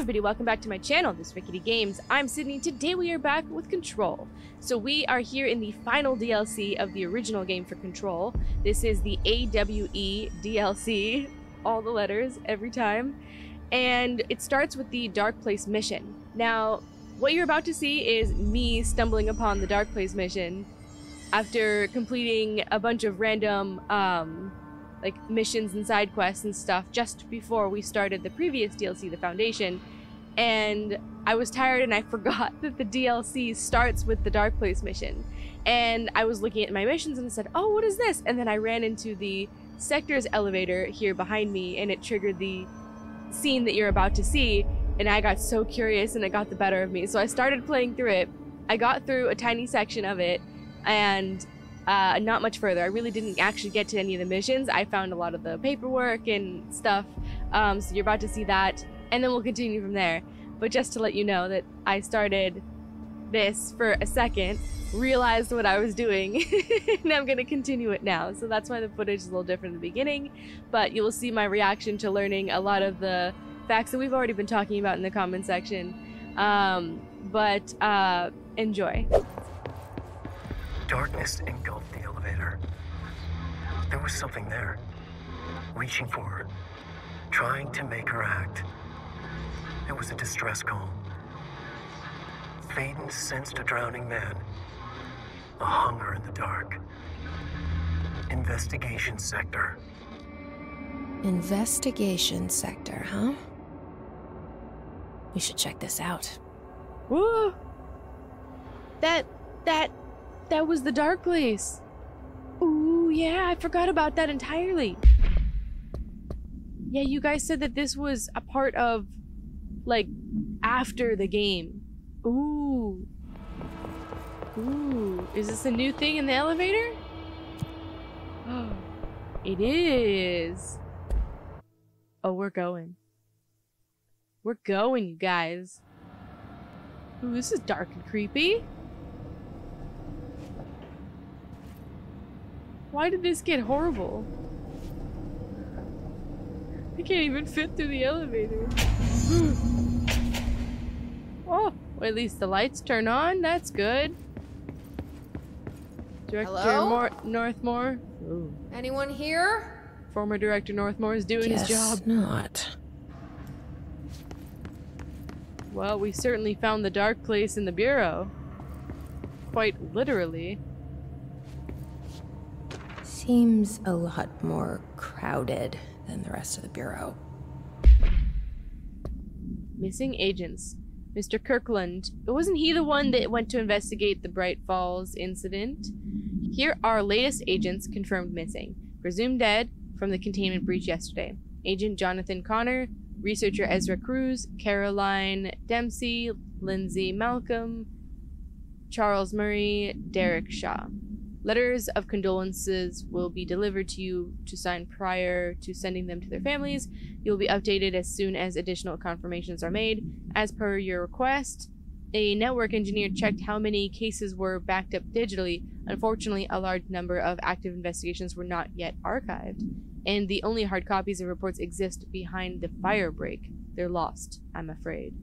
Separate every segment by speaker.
Speaker 1: everybody, welcome back to my channel, This Rickety Games. I'm Sydney. Today we are back with Control. So we are here in the final DLC of the original game for Control. This is the AWE DLC, all the letters every time. And it starts with the Dark Place mission. Now, what you're about to see is me stumbling upon the Dark Place mission after completing a bunch of random um, like missions and side quests and stuff just before we started the previous DLC, the Foundation. And I was tired and I forgot that the DLC starts with the Dark Place mission. And I was looking at my missions and I said, "Oh, what is this?" And then I ran into the sectors elevator here behind me and it triggered the scene that you're about to see and I got so curious and it got the better of me. So I started playing through it. I got through a tiny section of it and uh, not much further. I really didn't actually get to any of the missions. I found a lot of the paperwork and stuff. Um, so you're about to see that, and then we'll continue from there. But just to let you know that I started this for a second, realized what I was doing, and I'm gonna continue it now. So that's why the footage is a little different in the beginning, but you will see my reaction to learning a lot of the facts that we've already been talking about in the comment section. Um, but uh, enjoy.
Speaker 2: Darkness engulfed the elevator. There was something there, reaching for her, trying to make her act. It was a distress call. Faden sensed a drowning man, a hunger in the dark. Investigation sector.
Speaker 3: Investigation sector, huh? We should check this out.
Speaker 1: Woo! That that that was the dark place. Ooh, yeah, I forgot about that entirely. Yeah, you guys said that this was a part of like after the game. Ooh. Ooh, is this a new thing in the elevator? Oh, it is. Oh, we're going. We're going, you guys. Ooh, this is dark and creepy. Why did this get horrible? I can't even fit through the elevator. oh, well, at least the lights turn on. That's good. Director
Speaker 4: Hello?
Speaker 1: Mor Northmore. Ooh.
Speaker 4: Anyone here?
Speaker 1: Former Director Northmore is doing
Speaker 3: Guess
Speaker 1: his job.
Speaker 3: not.
Speaker 1: Well, we certainly found the dark place in the Bureau. Quite literally.
Speaker 3: Seems a lot more crowded than the rest of the Bureau.
Speaker 1: Missing agents. Mr. Kirkland. Wasn't he the one that went to investigate the Bright Falls incident? Here are latest agents confirmed missing. Presumed dead from the containment breach yesterday. Agent Jonathan Connor, researcher Ezra Cruz, Caroline Dempsey, Lindsay Malcolm, Charles Murray, Derek Shaw. Letters of condolences will be delivered to you to sign prior to sending them to their families. You will be updated as soon as additional confirmations are made. As per your request, a network engineer checked how many cases were backed up digitally. Unfortunately, a large number of active investigations were not yet archived, and the only hard copies of reports exist behind the fire break. They're lost, I'm afraid.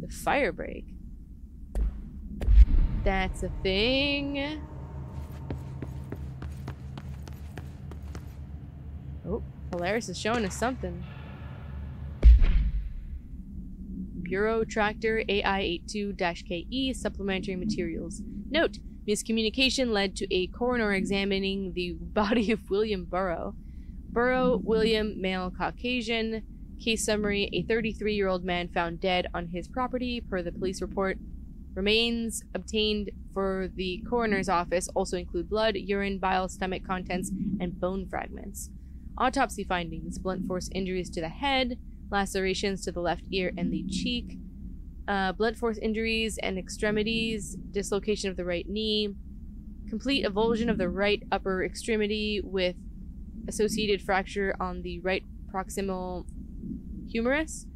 Speaker 1: The fire break? That's a thing. Oh, Polaris is showing us something. Bureau Tractor AI82-KE Supplementary Materials. Note, miscommunication led to a coroner examining the body of William Burrow. Burrow, William, male Caucasian. Case summary, a 33-year-old man found dead on his property per the police report. Remains obtained for the coroner's office also include blood, urine, bile, stomach contents, and bone fragments. Autopsy findings. Blunt force injuries to the head, lacerations to the left ear and the cheek, uh, blunt force injuries and extremities, dislocation of the right knee, complete avulsion of the right upper extremity with associated fracture on the right proximal humerus,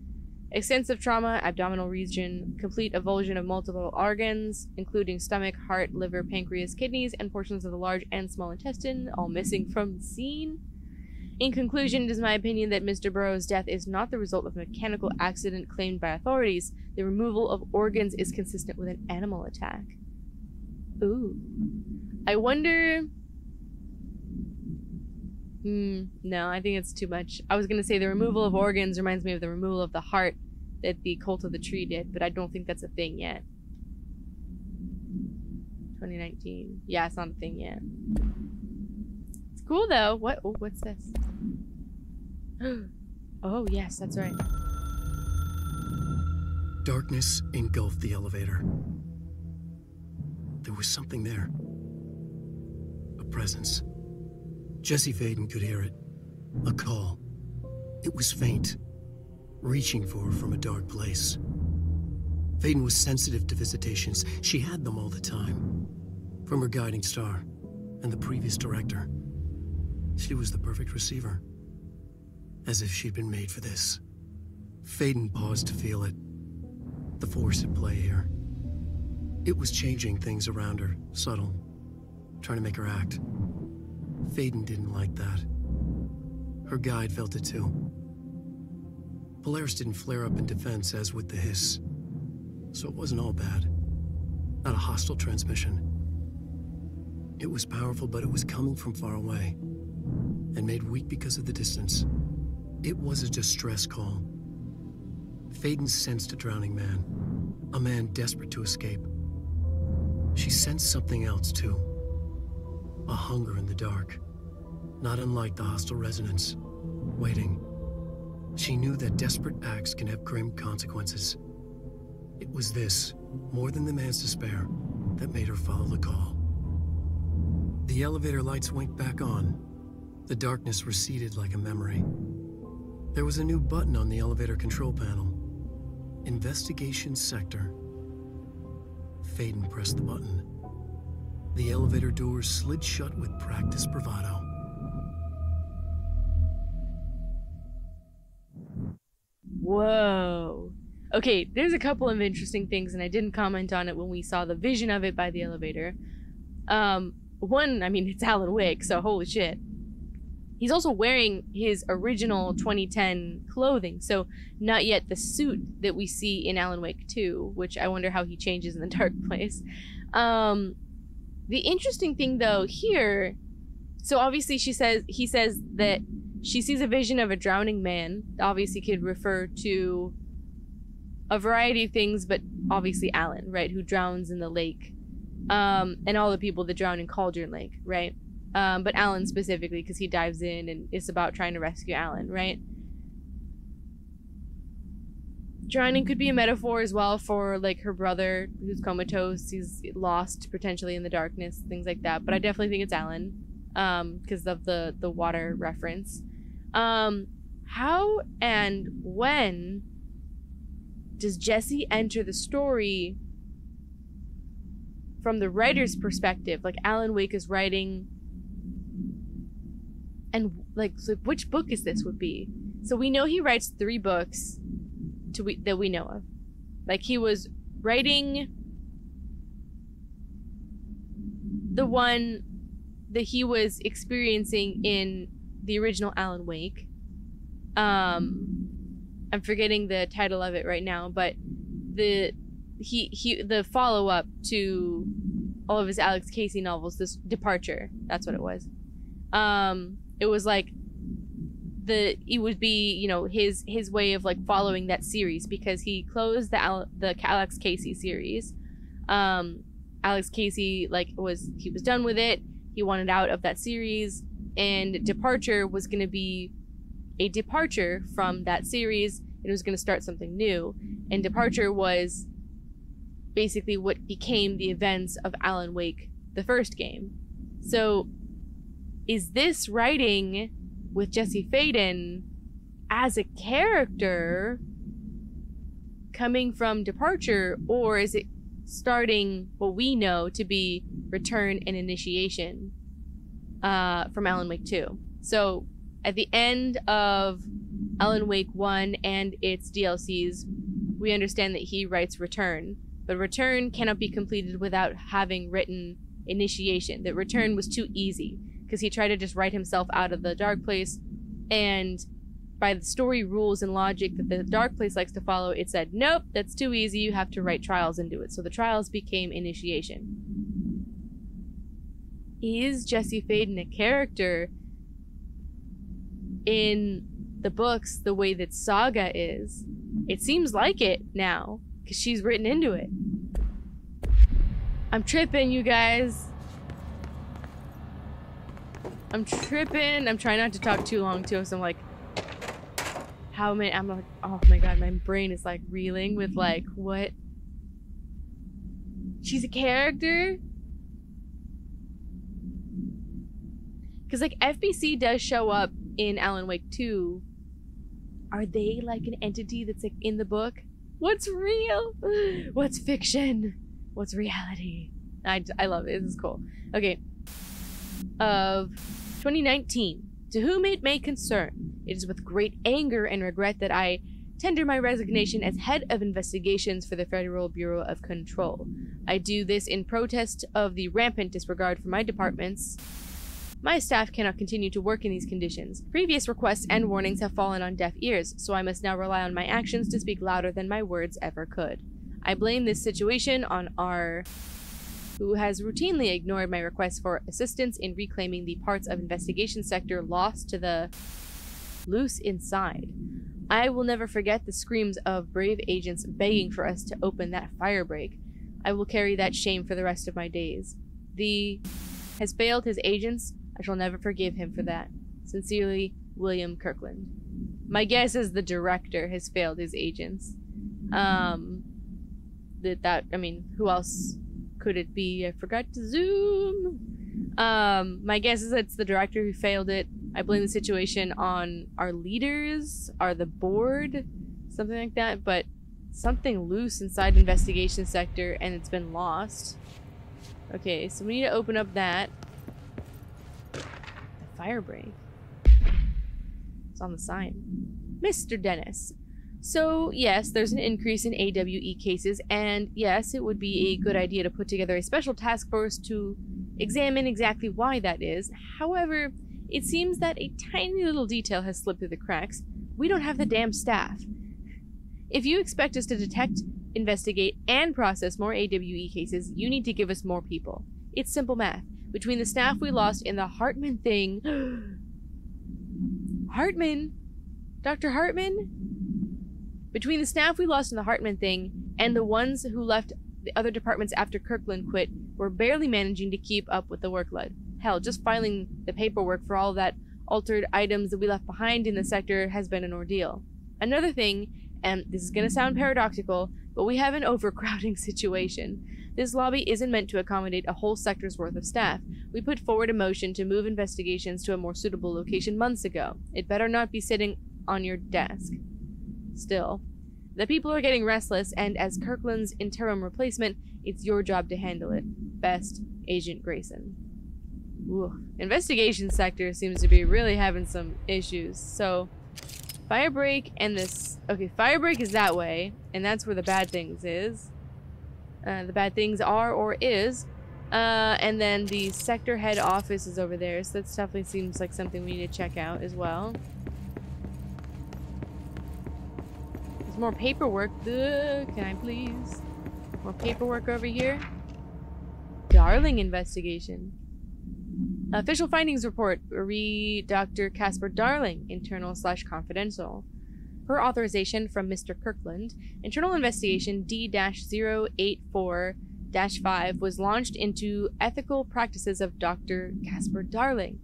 Speaker 1: extensive trauma, abdominal region, complete avulsion of multiple organs, including stomach, heart, liver, pancreas, kidneys, and portions of the large and small intestine, all missing from scene In conclusion, it is my opinion that Mr. Burroughs' death is not the result of a mechanical accident claimed by authorities. The removal of organs is consistent with an animal attack. Ooh. I wonder. Hmm, no, I think it's too much. I was gonna say the removal of organs reminds me of the removal of the heart that the cult of the tree did, but I don't think that's a thing yet. 2019. Yeah, it's not a thing yet. Cool though. What? Oh, what's this? oh, yes, that's right.
Speaker 2: Darkness engulfed the elevator. There was something there. A presence. Jesse Faden could hear it. A call. It was faint, reaching for her from a dark place. Faden was sensitive to visitations. She had them all the time. From her guiding star and the previous director. She was the perfect receiver. As if she'd been made for this. Faden paused to feel it. The force at play here. It was changing things around her, subtle, trying to make her act. Faden didn't like that. Her guide felt it too. Polaris didn't flare up in defense as with the hiss, so it wasn't all bad. Not a hostile transmission. It was powerful, but it was coming from far away, and made weak because of the distance. It was a distress call. Faden sensed a drowning man, a man desperate to escape. She sensed something else, too. A hunger in the dark. Not unlike the hostile resonance. Waiting. She knew that desperate acts can have grim consequences. It was this, more than the man's despair, that made her follow the call. The elevator lights winked back on. The darkness receded like a memory. There was a new button on the elevator control panel. Investigation Sector. Faden pressed the button. The elevator doors slid shut with practiced bravado.
Speaker 1: Whoa. Okay, there's a couple of interesting things, and I didn't comment on it when we saw the vision of it by the elevator. Um, one, I mean, it's Alan Wake, so holy shit. He's also wearing his original 2010 clothing, so not yet the suit that we see in Alan Wake 2, which I wonder how he changes in the Dark Place. Um, the interesting thing, though, here, so obviously she says he says that she sees a vision of a drowning man. Obviously, could refer to a variety of things, but obviously Alan, right, who drowns in the lake, um, and all the people that drown in Cauldron Lake, right. Um, but Alan specifically, because he dives in and it's about trying to rescue Alan, right? Drowning could be a metaphor as well for like her brother who's comatose, he's lost potentially in the darkness, things like that. But I definitely think it's Alan, um, because of the the water reference. Um, how and when does Jesse enter the story from the writer's perspective? Like Alan Wake is writing and like so which book is this would be? So we know he writes three books to we that we know of. Like he was writing the one that he was experiencing in the original alan wake. Um i'm forgetting the title of it right now but the he he the follow-up to all of his alex casey novels this departure that's what it was. Um it was like the it would be you know his his way of like following that series because he closed the Al- the Alex Casey series. Um, Alex Casey like was he was done with it. He wanted out of that series, and Departure was going to be a departure from that series. It was going to start something new, and Departure was basically what became the events of Alan Wake, the first game. So is this writing with Jesse Faden as a character coming from Departure, or is it starting what we know to be Return and Initiation uh, from Alan Wake 2? So at the end of Alan Wake 1 and its DLCs, we understand that he writes Return, but Return cannot be completed without having written Initiation. That Return was too easy because he tried to just write himself out of the dark place And by the story rules and logic that the Dark Place likes to follow, it said, nope, that's too easy. You have to write trials into it. So the trials became initiation. Is Jesse Faden a character in the books the way that Saga is? It seems like it now, because she's written into it. I'm tripping, you guys. I'm tripping. I'm trying not to talk too long too, so I'm like, how many? I'm like, oh my god, my brain is like reeling with like, what? She's a character? Because like FBC does show up in Alan Wake 2. Are they like an entity that's like in the book? What's real? What's fiction? What's reality? I, I love it. This is cool. Okay. Of 2019. To whom it may concern, it is with great anger and regret that I tender my resignation as head of investigations for the Federal Bureau of Control. I do this in protest of the rampant disregard for my departments. My staff cannot continue to work in these conditions. Previous requests and warnings have fallen on deaf ears, so I must now rely on my actions to speak louder than my words ever could. I blame this situation on our who has routinely ignored my requests for assistance in reclaiming the parts of investigation sector lost to the loose inside. I will never forget the screams of brave agents begging for us to open that firebreak. I will carry that shame for the rest of my days. The has failed his agents. I shall never forgive him for that. Sincerely, William Kirkland. My guess is the director has failed his agents. Um, that that I mean, who else could it be? I forgot to zoom. Um, my guess is it's the director who failed it. I blame the situation on our leaders, are the board, something like that. But something loose inside investigation sector, and it's been lost. Okay, so we need to open up that. The fire break. It's on the sign. Mr. Dennis, so, yes, there's an increase in AWE cases, and yes, it would be a good idea to put together a special task force to examine exactly why that is. However, it seems that a tiny little detail has slipped through the cracks. We don't have the damn staff. If you expect us to detect, investigate, and process more AWE cases, you need to give us more people. It's simple math. Between the staff we lost in the Hartman thing. Hartman? Dr. Hartman? Between the staff we lost in the Hartman thing and the ones who left the other departments after Kirkland quit, we're barely managing to keep up with the workload. Hell, just filing the paperwork for all that altered items that we left behind in the sector has been an ordeal. Another thing, and this is going to sound paradoxical, but we have an overcrowding situation. This lobby isn't meant to accommodate a whole sector's worth of staff. We put forward a motion to move investigations to a more suitable location months ago. It better not be sitting on your desk. Still, the people are getting restless, and as Kirkland's interim replacement, it's your job to handle it. Best, Agent Grayson. Ooh. Investigation sector seems to be really having some issues. So, Firebreak and this... Okay, Firebreak is that way, and that's where the bad things is. Uh, the bad things are or is. Uh, and then the sector head office is over there, so that definitely seems like something we need to check out as well. There's more paperwork. Ugh, can I please? More paperwork over here. Darling investigation. Official findings report. Read Dr. Casper Darling, internal slash confidential. Per authorization from Mr. Kirkland, internal investigation D-084-5 was launched into ethical practices of Dr. Casper Darling,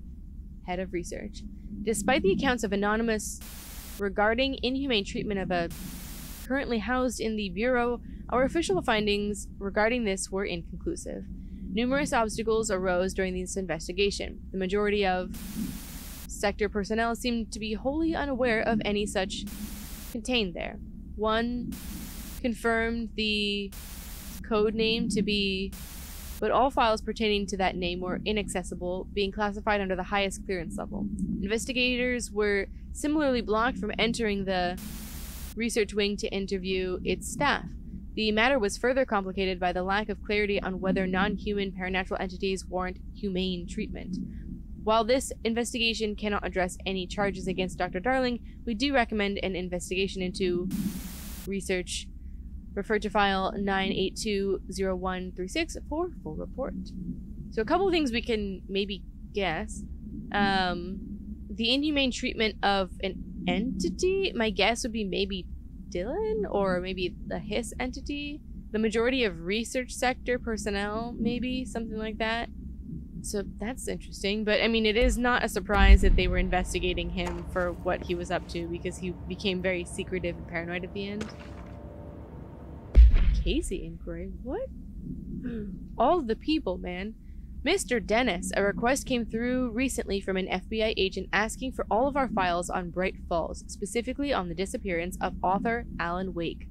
Speaker 1: head of research. Despite the accounts of anonymous regarding inhumane treatment of a currently housed in the Bureau, our official findings regarding this were inconclusive. Numerous obstacles arose during this investigation. The majority of sector personnel seemed to be wholly unaware of any such contained there. One confirmed the code name to be but all files pertaining to that name were inaccessible, being classified under the highest clearance level. Investigators were similarly blocked from entering the research wing to interview its staff. The matter was further complicated by the lack of clarity on whether non human paranatural entities warrant humane treatment. While this investigation cannot address any charges against Dr. Darling, we do recommend an investigation into research. Refer to file 9820136 for full report. So, a couple things we can maybe guess. Um, the inhumane treatment of an entity, my guess would be maybe Dylan or mm-hmm. maybe the Hiss entity. The majority of research sector personnel, maybe something like that. So that's interesting. But I mean, it is not a surprise that they were investigating him for what he was up to because he became very secretive and paranoid at the end. Casey inquiry? What? All the people, man. Mr. Dennis, a request came through recently from an FBI agent asking for all of our files on Bright Falls, specifically on the disappearance of author Alan Wake.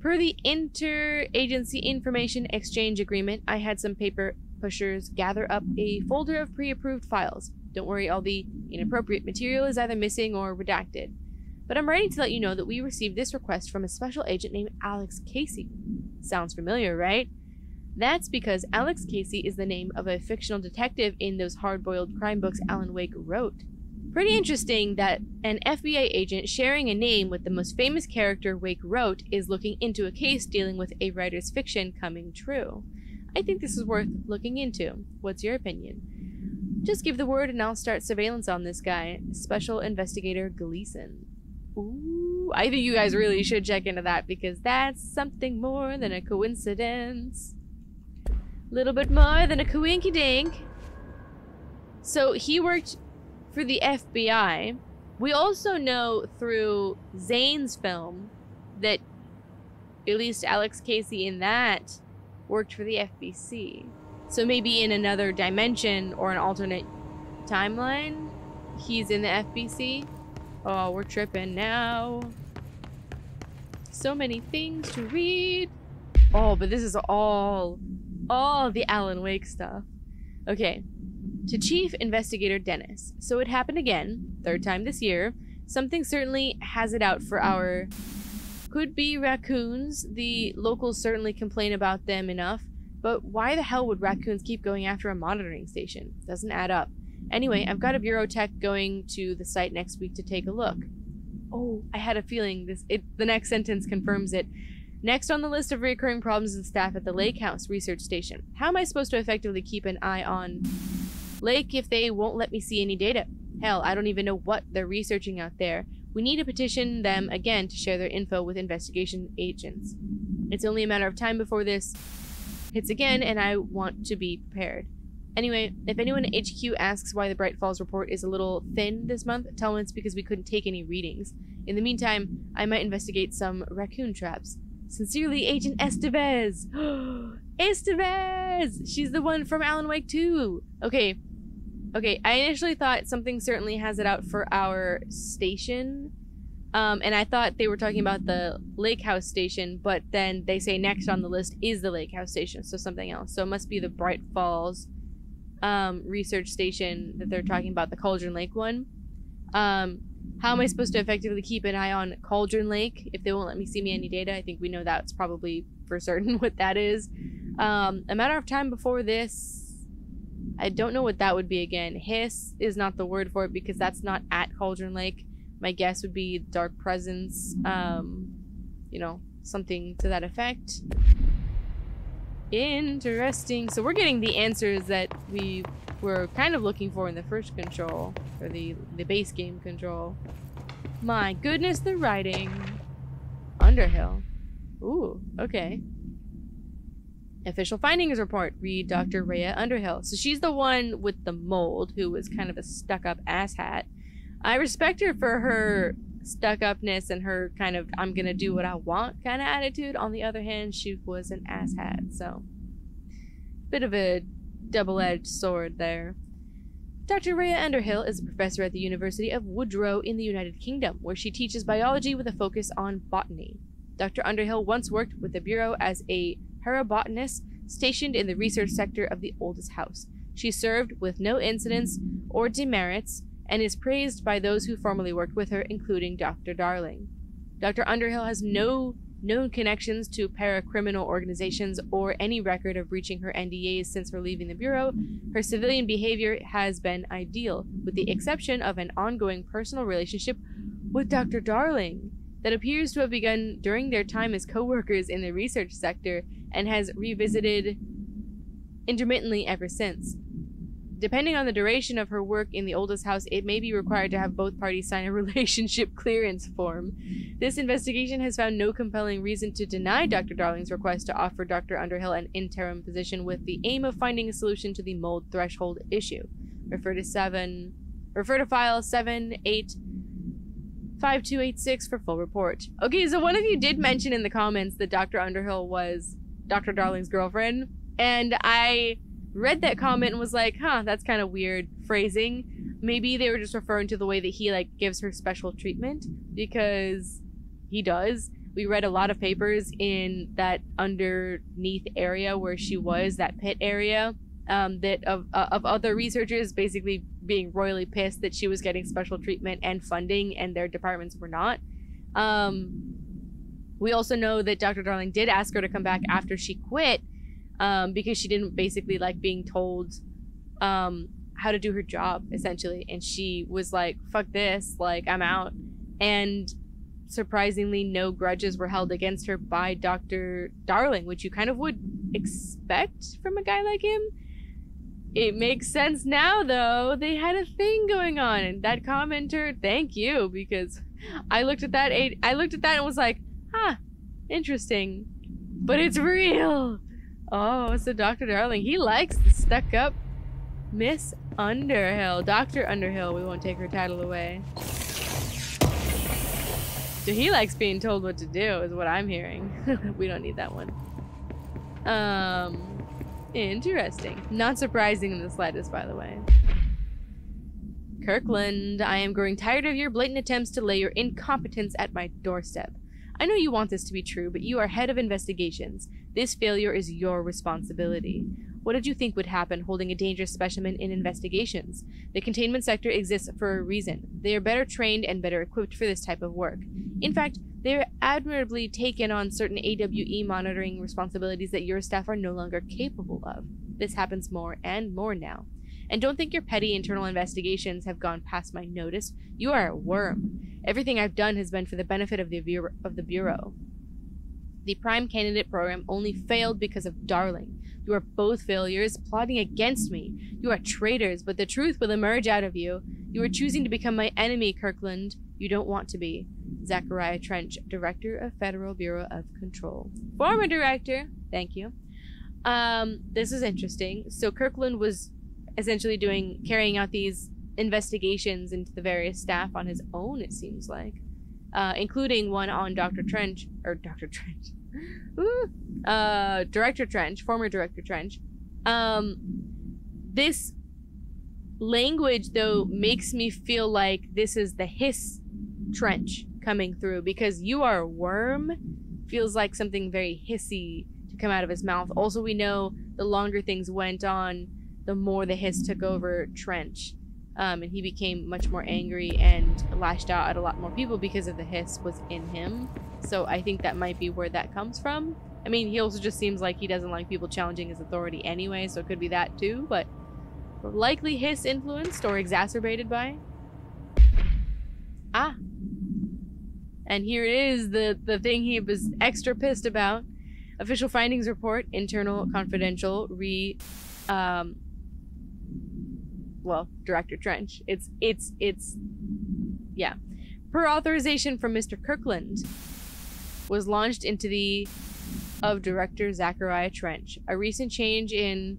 Speaker 1: Per the Interagency Information Exchange Agreement, I had some paper pushers gather up a folder of pre approved files. Don't worry, all the inappropriate material is either missing or redacted. But I'm writing to let you know that we received this request from a special agent named Alex Casey. Sounds familiar, right? That's because Alex Casey is the name of a fictional detective in those hard boiled crime books Alan Wake wrote. Pretty interesting that an FBI agent sharing a name with the most famous character Wake wrote is looking into a case dealing with a writer's fiction coming true. I think this is worth looking into. What's your opinion? Just give the word and I'll start surveillance on this guy, Special Investigator Gleason. Ooh, I think you guys really should check into that because that's something more than a coincidence little bit more than a coinky dink. So he worked for the FBI. We also know through Zane's film that at least Alex Casey in that worked for the FBC. So maybe in another dimension or an alternate timeline, he's in the FBC. Oh, we're tripping now. So many things to read. Oh, but this is all all the Alan Wake stuff. Okay, to Chief Investigator Dennis. So it happened again, third time this year. Something certainly has it out for our could be raccoons. The locals certainly complain about them enough, but why the hell would raccoons keep going after a monitoring station? Doesn't add up. Anyway, I've got a bureau tech going to the site next week to take a look. Oh, I had a feeling this it the next sentence confirms it. Next on the list of recurring problems is staff at the Lake House Research Station. How am I supposed to effectively keep an eye on Lake if they won't let me see any data? Hell, I don't even know what they're researching out there. We need to petition them again to share their info with investigation agents. It's only a matter of time before this hits again, and I want to be prepared. Anyway, if anyone at HQ asks why the Bright Falls report is a little thin this month, tell them it's because we couldn't take any readings. In the meantime, I might investigate some raccoon traps. Sincerely, Agent Estevez. Estevez! She's the one from Alan Wake 2. Okay. Okay, I initially thought something certainly has it out for our station. Um, and I thought they were talking about the Lake House station, but then they say next on the list is the Lake House station, so something else. So it must be the Bright Falls um, research station that they're talking about, the Cauldron Lake one. Um, how am I supposed to effectively keep an eye on Cauldron Lake if they won't let me see me any data? I think we know that's probably for certain what that is. Um, a matter of time before this, I don't know what that would be again. Hiss is not the word for it because that's not at Cauldron Lake. My guess would be Dark Presence, um, you know, something to that effect. Interesting. So we're getting the answers that we were kind of looking for in the first control, or the, the base game control. My goodness, the writing. Underhill. Ooh, okay. Official findings report. Read Dr. Rhea Underhill. So she's the one with the mold who was kind of a stuck up asshat. I respect her for her stuck upness and her kind of I'm gonna do what I want kind of attitude. On the other hand, she was an asshat, so bit of a double edged sword there. Dr. Rhea Underhill is a professor at the University of Woodrow in the United Kingdom, where she teaches biology with a focus on botany. Dr. Underhill once worked with the Bureau as a parabotanist stationed in the research sector of the oldest house. She served with no incidents or demerits and is praised by those who formerly worked with her, including Dr. Darling. Dr. Underhill has no known connections to paracriminal organizations, or any record of breaching her NDAs since her leaving the Bureau, her civilian behavior has been ideal, with the exception of an ongoing personal relationship with Dr. Darling that appears to have begun during their time as co workers in the research sector and has revisited intermittently ever since. Depending on the duration of her work in the oldest house, it may be required to have both parties sign a relationship clearance form. This investigation has found no compelling reason to deny Dr. Darling's request to offer Dr. Underhill an interim position with the aim of finding a solution to the mold threshold issue. Refer to 7 refer to file 7 8 5286 for full report. Okay, so one of you did mention in the comments that Dr. Underhill was Dr. Darling's girlfriend, and I read that comment and was like, huh, that's kind of weird phrasing. Maybe they were just referring to the way that he like gives her special treatment because he does. We read a lot of papers in that underneath area where she was, that pit area, um, that of uh, of other researchers basically being royally pissed that she was getting special treatment and funding and their departments were not. Um, we also know that Dr. Darling did ask her to come back after she quit um, because she didn't basically like being told um, how to do her job essentially, and she was like, "Fuck this! Like I'm out." And surprisingly, no grudges were held against her by Doctor Darling, which you kind of would expect from a guy like him. It makes sense now, though. They had a thing going on, and that commenter, thank you, because I looked at that. I looked at that and was like, "Huh, interesting," but it's real. Oh, it's so Dr. Darling, he likes the stuck up Miss Underhill. Dr. Underhill, we won't take her title away. So he likes being told what to do, is what I'm hearing. we don't need that one. Um, interesting. Not surprising in the slightest, by the way. Kirkland, I am growing tired of your blatant attempts to lay your incompetence at my doorstep. I know you want this to be true, but you are head of investigations. This failure is your responsibility. What did you think would happen holding a dangerous specimen in investigations? The containment sector exists for a reason. They are better trained and better equipped for this type of work. In fact, they are admirably taken on certain AWE monitoring responsibilities that your staff are no longer capable of. This happens more and more now. And don't think your petty internal investigations have gone past my notice. You are a worm. Everything I've done has been for the benefit of the bureau. Of the bureau. The prime candidate program only failed because of Darling. You are both failures, plotting against me. You are traitors, but the truth will emerge out of you. You are choosing to become my enemy, Kirkland. You don't want to be. Zachariah Trench, Director of Federal Bureau of Control. Former Director. Thank you. Um, this is interesting. So Kirkland was essentially doing carrying out these investigations into the various staff on his own. It seems like, uh, including one on Doctor Trench or Doctor Trench, uh, Director Trench, former Director Trench. Um, this language though makes me feel like this is the hiss trench coming through because you are a worm feels like something very hissy to come out of his mouth. Also, we know the longer things went on, the more the hiss took over Trench. Um, and he became much more angry and lashed out at a lot more people because of the hiss was in him. So I think that might be where that comes from. I mean, he also just seems like he doesn't like people challenging his authority anyway, so it could be that too, but likely hiss influenced or exacerbated by. Ah. And here it is, the, the thing he was extra pissed about. Official findings report, internal, confidential, re, um, well, Director Trench. It's it's it's yeah. Per authorization from Mr. Kirkland was launched into the of Director Zachariah Trench. A recent change in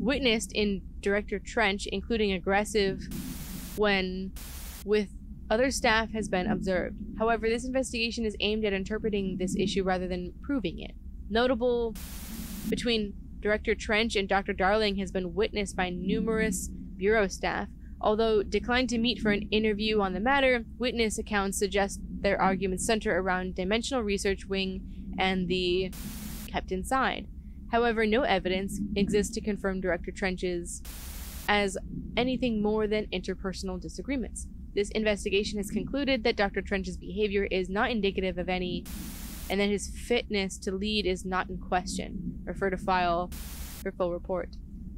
Speaker 1: witnessed in Director Trench, including aggressive when with other staff has been observed. However, this investigation is aimed at interpreting this issue rather than proving it. Notable between Director Trench and Dr. Darling has been witnessed by numerous Bureau staff. Although declined to meet for an interview on the matter, witness accounts suggest their arguments center around Dimensional Research Wing and the kept inside. However, no evidence exists to confirm Director Trench's as anything more than interpersonal disagreements. This investigation has concluded that Dr. Trench's behavior is not indicative of any and that his fitness to lead is not in question. Refer to file for full report.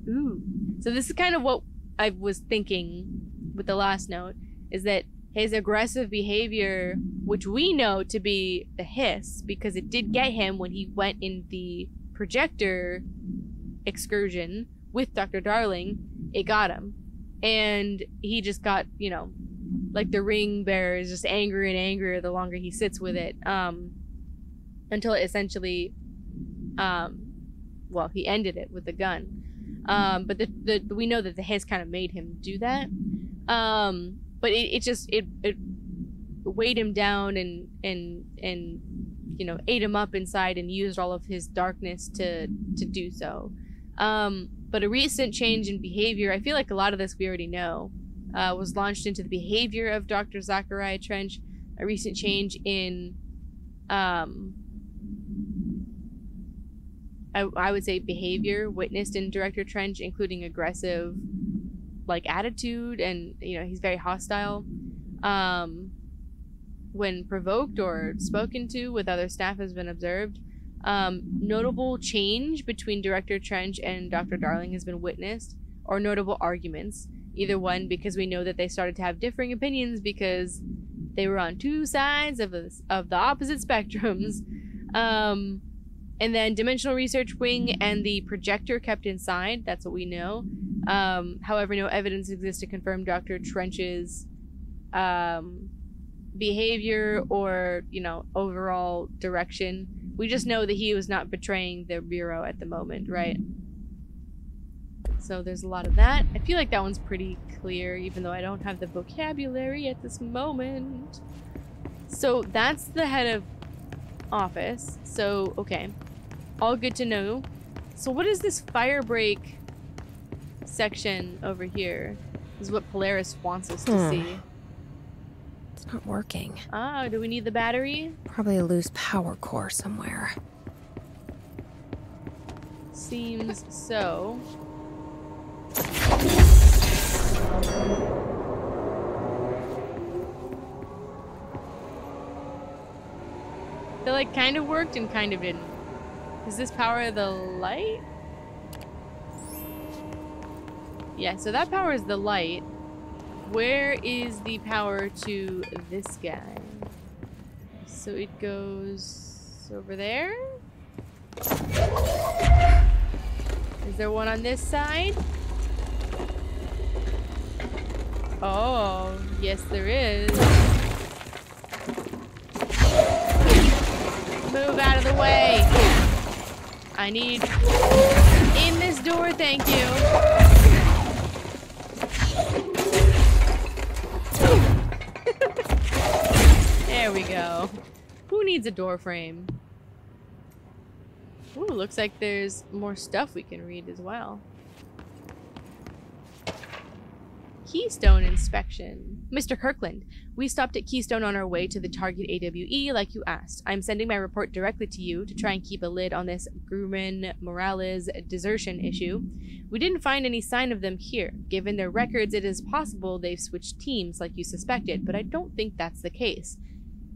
Speaker 1: Ooh. So this is kind of what I was thinking with the last note is that his aggressive behavior, which we know to be the hiss, because it did get him when he went in the projector excursion with Dr. Darling, it got him. And he just got, you know, like the ring bearer is just angrier and angrier the longer he sits with it. Um until it essentially um well, he ended it with the gun. Um but the, the we know that the hiss kind of made him do that. Um but it, it just it it weighed him down and and and you know ate him up inside and used all of his darkness to to do so um, but a recent change in behavior, I feel like a lot of this we already know, uh, was launched into the behavior of Dr. Zachariah Trench. A recent change in, um, I, I would say behavior witnessed in Director Trench, including aggressive, like attitude, and you know he's very hostile. Um, when provoked or spoken to with other staff has been observed. Um, notable change between Director Trench and Dr. Darling has been witnessed, or notable arguments. Either one, because we know that they started to have differing opinions because they were on two sides of, a, of the opposite spectrums. Um, and then Dimensional Research Wing and the projector kept inside. That's what we know. Um, however, no evidence exists to confirm Dr. Trench's um, behavior or, you know, overall direction. We just know that he was not betraying the Bureau at the moment, right? So there's a lot of that. I feel like that one's pretty clear, even though I don't have the vocabulary at this moment. So that's the head of office. So, okay. All good to know. So what is this fire break section over here? This is what Polaris wants us to
Speaker 3: Hmm.
Speaker 1: see.
Speaker 3: It's not working.
Speaker 1: Ah, do we need the battery?
Speaker 3: Probably a loose power core somewhere.
Speaker 1: Seems so. That like kind of worked and kind of didn't. Is this power the light? Yeah, so that power is the light. Where is the power to this guy? So it goes over there? Is there one on this side? Oh, yes there is. Move out of the way. I need in this door, thank you. there we go. Who needs a door frame? Ooh, looks like there's more stuff we can read as well. Keystone inspection. Mr. Kirkland, we stopped at Keystone on our way to the target AWE like you asked. I'm sending my report directly to you to try and keep a lid on this Grumman Morales desertion issue. We didn't find any sign of them here. Given their records, it is possible they've switched teams like you suspected, but I don't think that's the case.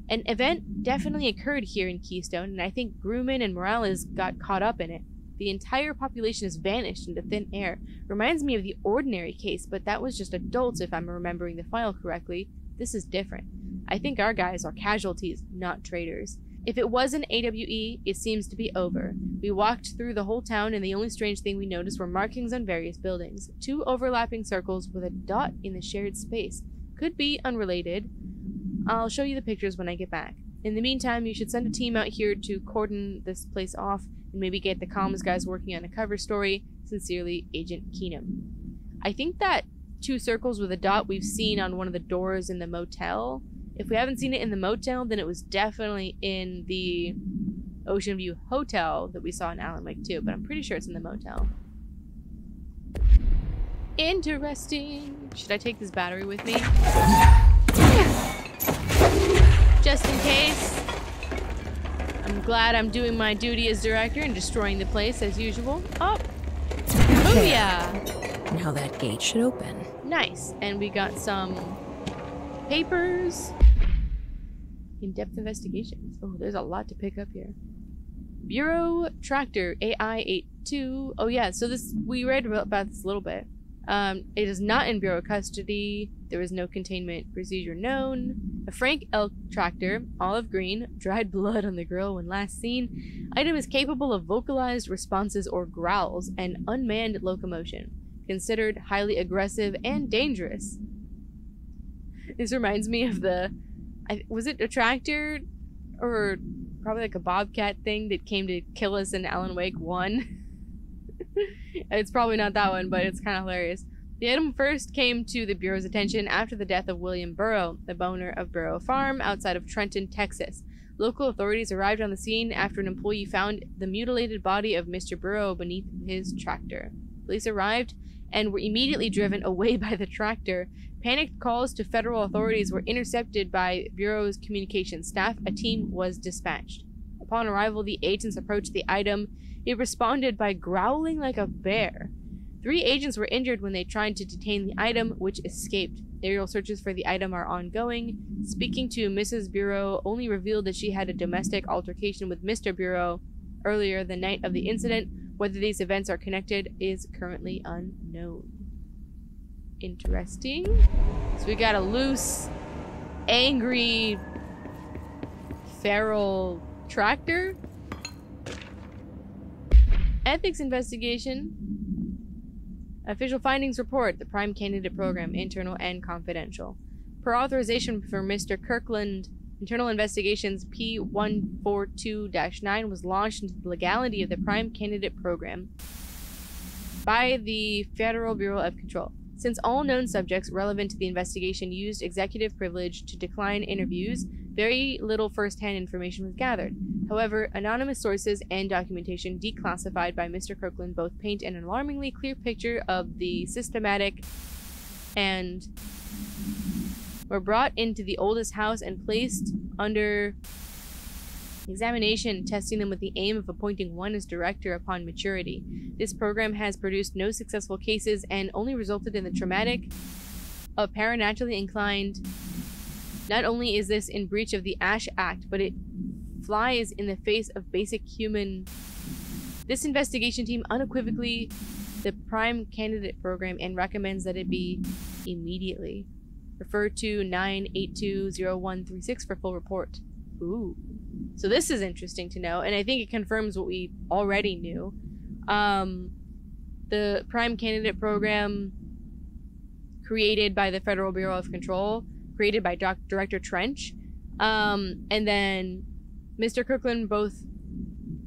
Speaker 1: An event definitely occurred here in Keystone, and I think Grumman and Morales got caught up in it. The entire population has vanished into thin air. Reminds me of the ordinary case, but that was just adults if I'm remembering the file correctly. This is different. I think our guys are casualties, not traitors. If it was an AWE, it seems to be over. We walked through the whole town, and the only strange thing we noticed were markings on various buildings. Two overlapping circles with a dot in the shared space. Could be unrelated. I'll show you the pictures when I get back. In the meantime, you should send a team out here to cordon this place off and maybe get the comms guys working on a cover story. Sincerely, Agent Keenum. I think that two circles with a dot we've seen on one of the doors in the motel. If we haven't seen it in the motel, then it was definitely in the Ocean View Hotel that we saw in Alan Wake 2, but I'm pretty sure it's in the motel. Interesting. Should I take this battery with me? Just in case. I'm glad I'm doing my duty as director and destroying the place as usual. Oh! Booyah!
Speaker 3: Now that gate should open.
Speaker 1: Nice. And we got some papers. In-depth investigations. Oh, there's a lot to pick up here. Bureau Tractor AI82. Oh yeah, so this we read about this a little bit. Um, it is not in Bureau custody. There was no containment procedure known. A Frank Elk tractor, olive green, dried blood on the grill when last seen. Item is capable of vocalized responses or growls and unmanned locomotion. Considered highly aggressive and dangerous. This reminds me of the. I, was it a tractor or probably like a bobcat thing that came to kill us in Alan Wake 1? it's probably not that one, but it's kind of hilarious. The item first came to the Bureau's attention after the death of William Burrow, the owner of Burrow Farm outside of Trenton, Texas. Local authorities arrived on the scene after an employee found the mutilated body of Mr. Burrow beneath his tractor. Police arrived and were immediately driven away by the tractor. Panicked calls to federal authorities were intercepted by Bureau's communications staff. A team was dispatched. Upon arrival, the agents approached the item. It responded by growling like a bear. Three agents were injured when they tried to detain the item, which escaped. Aerial searches for the item are ongoing. Speaking to Mrs. Bureau only revealed that she had a domestic altercation with Mr. Burrow earlier the night of the incident. Whether these events are connected is currently unknown. Interesting. So we got a loose, angry, feral tractor. Ethics investigation. Official findings report the Prime Candidate Program, internal and confidential. Per authorization for Mr. Kirkland, internal investigations P142 9 was launched into the legality of the Prime Candidate Program by the Federal Bureau of Control. Since all known subjects relevant to the investigation used executive privilege to decline interviews, very little first hand information was gathered. However, anonymous sources and documentation declassified by Mr. Kirkland both paint an alarmingly clear picture of the systematic and were brought into the oldest house and placed under examination, testing them with the aim of appointing one as director upon maturity. This program has produced no successful cases and only resulted in the traumatic of paranaturally inclined not only is this in breach of the Ash Act, but it flies in the face of basic human. This investigation team unequivocally the prime candidate program and recommends that it be immediately. Refer to 9820136 for full report. Ooh. So this is interesting to know, and I think it confirms what we already knew. Um, the prime candidate program created by the Federal Bureau of Control created by Doc- director Trench. Um, and then Mr. Kirkland, both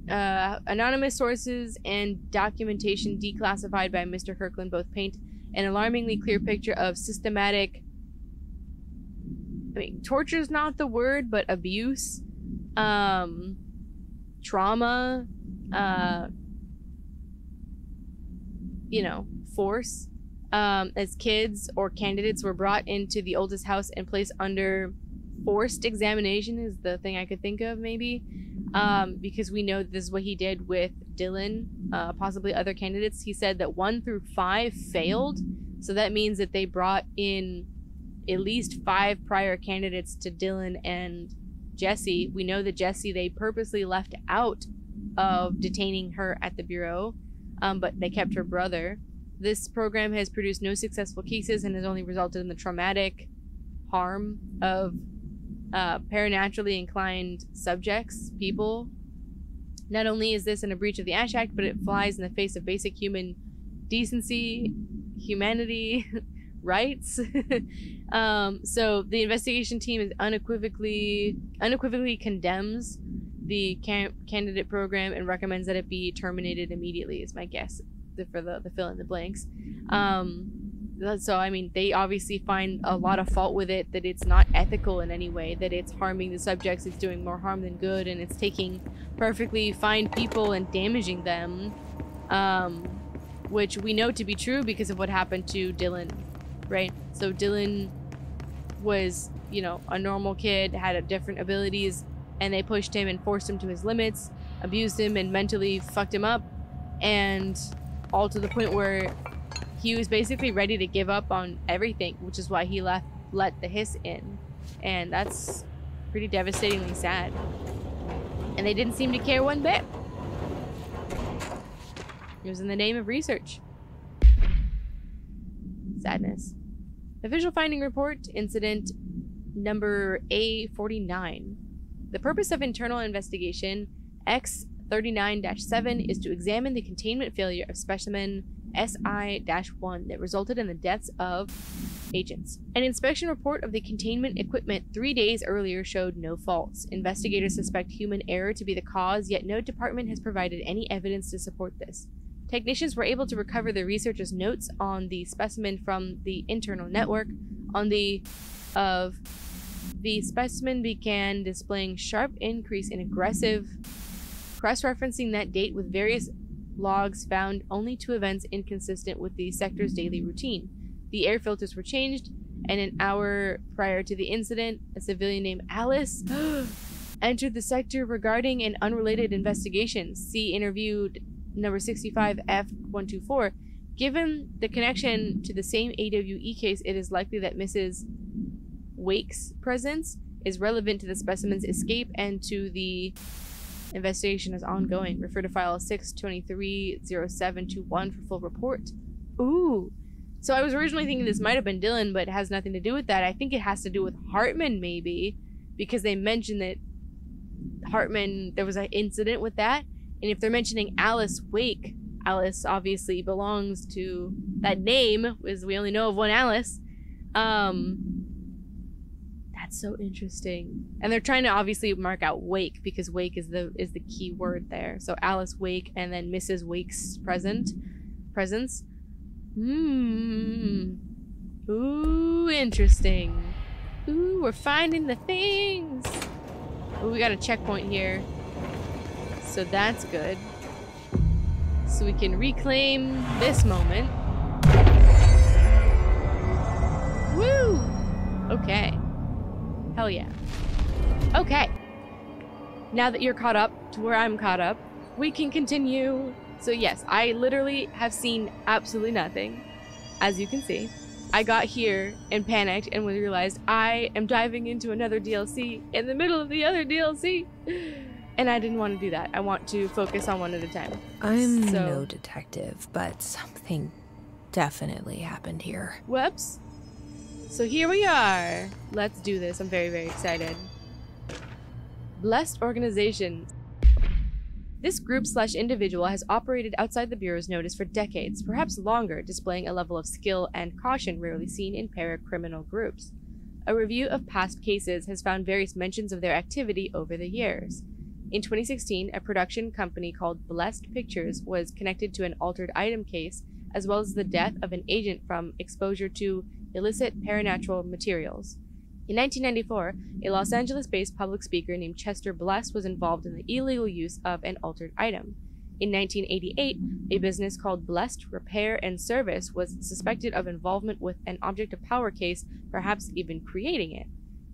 Speaker 1: uh, anonymous sources and documentation declassified by Mr. Kirkland both paint an alarmingly clear picture of systematic. Torture is not the word, but abuse, um, trauma, uh, you know, force um, as kids or candidates were brought into the oldest house and placed under forced examination is the thing I could think of maybe um, because we know this is what he did with Dylan, uh, possibly other candidates. He said that one through five failed, so that means that they brought in at least five prior candidates to Dylan and Jesse. We know that Jesse they purposely left out of detaining her at the bureau, um, but they kept her brother. This program has produced no successful cases and has only resulted in the traumatic harm of uh, paranaturally inclined subjects, people. Not only is this in a breach of the Ash Act, but it flies in the face of basic human decency, humanity, rights. um, so the investigation team is unequivocally unequivocally condemns the can- candidate program and recommends that it be terminated immediately. Is my guess for the, the fill in the blanks. Um, so I mean, they obviously find a lot of fault with it. That it's not ethical in any way. That it's harming the subjects. It's doing more harm than good, and it's taking perfectly fine people and damaging them. Um, which we know to be true because of what happened to Dylan, right? So Dylan was, you know, a normal kid, had different abilities, and they pushed him and forced him to his limits, abused him, and mentally fucked him up. And all to the point where he was basically ready to give up on everything, which is why he left let the hiss in. And that's pretty devastatingly sad. And they didn't seem to care one bit. It was in the name of research. Sadness. Official finding report, incident number A49. The purpose of internal investigation X39 7 is to examine the containment failure of specimen SI 1 that resulted in the deaths of agents. An inspection report of the containment equipment three days earlier showed no faults. Investigators suspect human error to be the cause, yet no department has provided any evidence to support this. Technicians were able to recover the researchers' notes on the specimen from the internal network. On the of the specimen began displaying sharp increase in aggressive cross-referencing that date with various logs found only two events inconsistent with the sector's daily routine. The air filters were changed, and an hour prior to the incident, a civilian named Alice entered the sector regarding an unrelated investigation. See interviewed number 65F124. Given the connection to the same AWE case, it is likely that Mrs. Wake's presence is relevant to the specimen's escape and to the investigation is ongoing. Refer to file 6230721 for full report. Ooh. So I was originally thinking this might have been Dylan, but it has nothing to do with that. I think it has to do with Hartman, maybe, because they mentioned that Hartman, there was an incident with that. And if they're mentioning Alice Wake, Alice obviously belongs to that name, as we only know of one Alice. Um, that's so interesting. And they're trying to obviously mark out Wake because Wake is the is the key word there. So Alice Wake and then Mrs. Wake's present presence. Hmm. Ooh, interesting. Ooh, we're finding the things. Ooh, we got a checkpoint here. So that's good. So we can reclaim this moment. Woo! Okay. Hell yeah. Okay. Now that you're caught up to where I'm caught up, we can continue. So yes, I literally have seen absolutely nothing, as you can see. I got here and panicked and realized I am diving into another DLC in the middle of the other DLC. And I didn't want to do that. I want to focus on one at a time.
Speaker 3: I'm
Speaker 1: So-
Speaker 3: no detective, but something definitely happened here.
Speaker 1: Whoops. So here we are. Let's do this. I'm very, very excited. Blessed Organization. This group slash individual has operated outside the Bureau's notice for decades, perhaps longer, displaying a level of skill and caution rarely seen in paracriminal groups. A review of past cases has found various mentions of their activity over the years. In 2016, a production company called Blessed Pictures was connected to an altered item case, as well as the death of an agent from exposure to illicit paranatural materials. In 1994, a Los Angeles based public speaker named Chester Bless was involved in the illegal use of an altered item. In 1988, a business called Blessed Repair and Service was suspected of involvement with an object of power case, perhaps even creating it.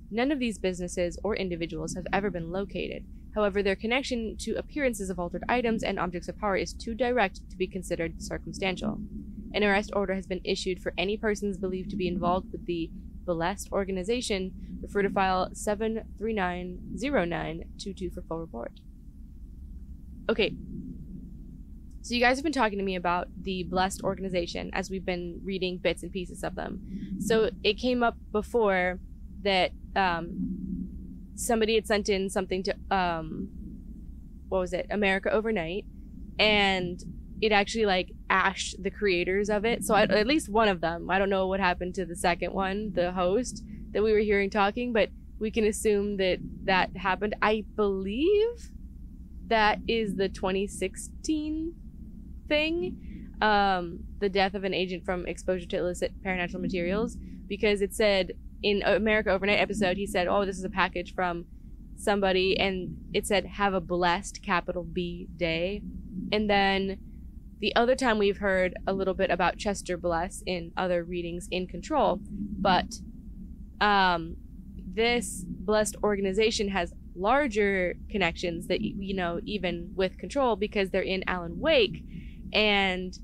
Speaker 1: None of these businesses or individuals have ever been located. However, their connection to appearances of altered items and objects of power is too direct to be considered circumstantial. An arrest order has been issued for any persons believed to be involved with the Blessed organization. Refer to file 7390922 for full report. Okay. So you guys have been talking to me about the Blessed organization as we've been reading bits and pieces of them. So it came up before that um, somebody had sent in something to um, what was it? America Overnight, and it actually like ashed the creators of it. So I, at least one of them. I don't know what happened to the second one, the host that we were hearing talking, but we can assume that that happened. I believe that is the 2016 thing, um, the death of an agent from exposure to illicit paranatural materials, because it said in America Overnight episode, he said, "Oh, this is a package from." somebody and it said have a blessed capital B day and then the other time we've heard a little bit about Chester Bless in other readings in Control, but um, this blessed organization has larger connections that you know even with Control because they're in Alan Wake and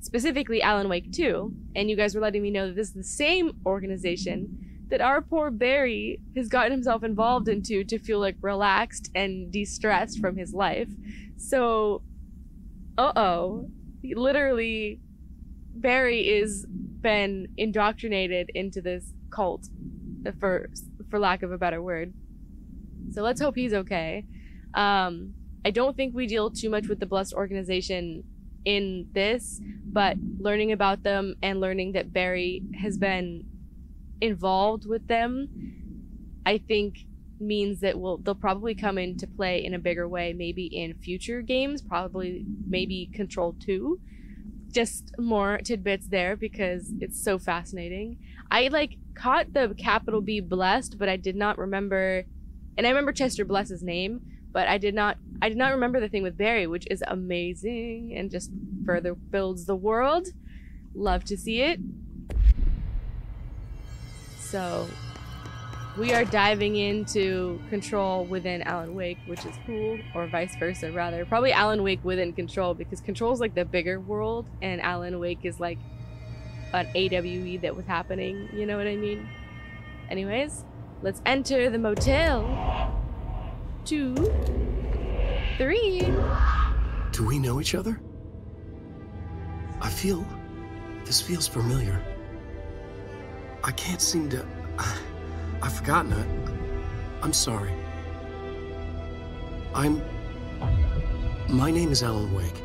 Speaker 1: specifically Alan Wake 2 and you guys were letting me know that this is the same organization that our poor Barry has gotten himself involved into to feel like relaxed and de-stressed from his life. So, uh-oh, literally, Barry is been indoctrinated into this cult, for for lack of a better word. So let's hope he's okay. Um, I don't think we deal too much with the Blessed Organization in this, but learning about them and learning that Barry has been involved with them, I think means that will they'll probably come into play in a bigger way maybe in future games probably maybe control 2 just more tidbits there because it's so fascinating. I like caught the capital b blessed but i did not remember and i remember chester bless's name but i did not i did not remember the thing with barry which is amazing and just further builds the world. Love to see it so we are diving into control within Alan Wake, which is cool, or vice versa, rather. Probably Alan Wake within control because control is like the bigger world, and Alan Wake is like an AWE that was happening. You know what I mean? Anyways, let's enter the motel. Two, three.
Speaker 2: Do we know each other? I feel. This feels familiar. I can't seem to. I've forgotten it. I'm sorry. I'm. My name is Alan Wake.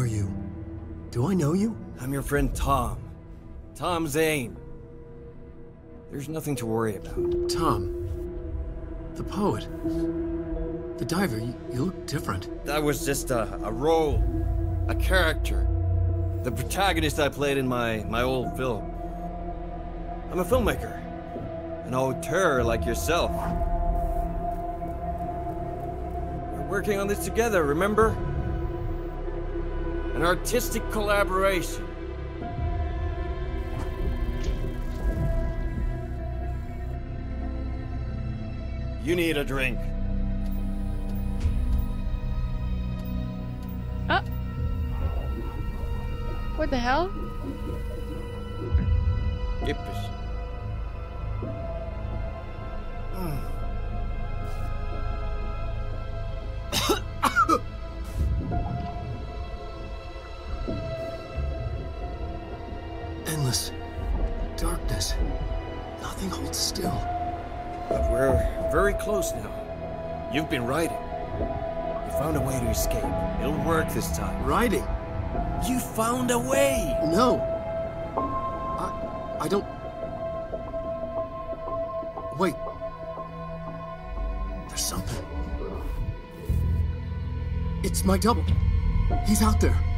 Speaker 2: Are you? Do I know you?
Speaker 4: I'm your friend Tom. Tom Zane. There's nothing to worry about.
Speaker 2: Tom. The poet. The diver. You, you look different.
Speaker 4: That was just a, a role, a character. The protagonist I played in my, my old film. I'm a filmmaker. An auteur like yourself. We're working on this together, remember? An artistic collaboration. You need a drink.
Speaker 1: Oh. What the hell?
Speaker 4: Gippisch.
Speaker 2: Endless. Darkness. Nothing holds still.
Speaker 4: But we're very close now. You've been writing. You found a way to escape. It'll work this time.
Speaker 2: Riding.
Speaker 4: You found a way!
Speaker 2: No. I. I don't. Wait. There's something. It's my double. He's out there.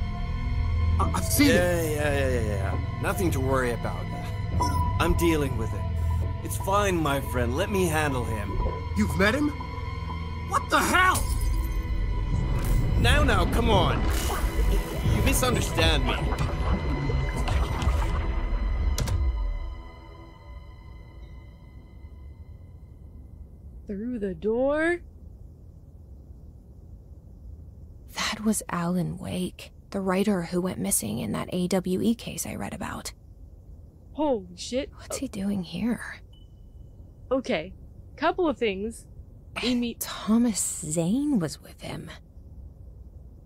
Speaker 2: I- I've seen
Speaker 4: Yeah,
Speaker 2: it.
Speaker 4: yeah, yeah, yeah, yeah. Nothing to worry about. I'm dealing with it. It's fine, my friend. Let me handle him.
Speaker 2: You've met him? What the hell?
Speaker 4: Now, now, come on. You misunderstand me.
Speaker 1: Through the door?
Speaker 3: That was Alan Wake, the writer who went missing in that AWE case I read about.
Speaker 1: Holy shit.
Speaker 3: What's he doing here?
Speaker 1: Okay. Couple of things. Amy.
Speaker 3: Thomas Zane was with him.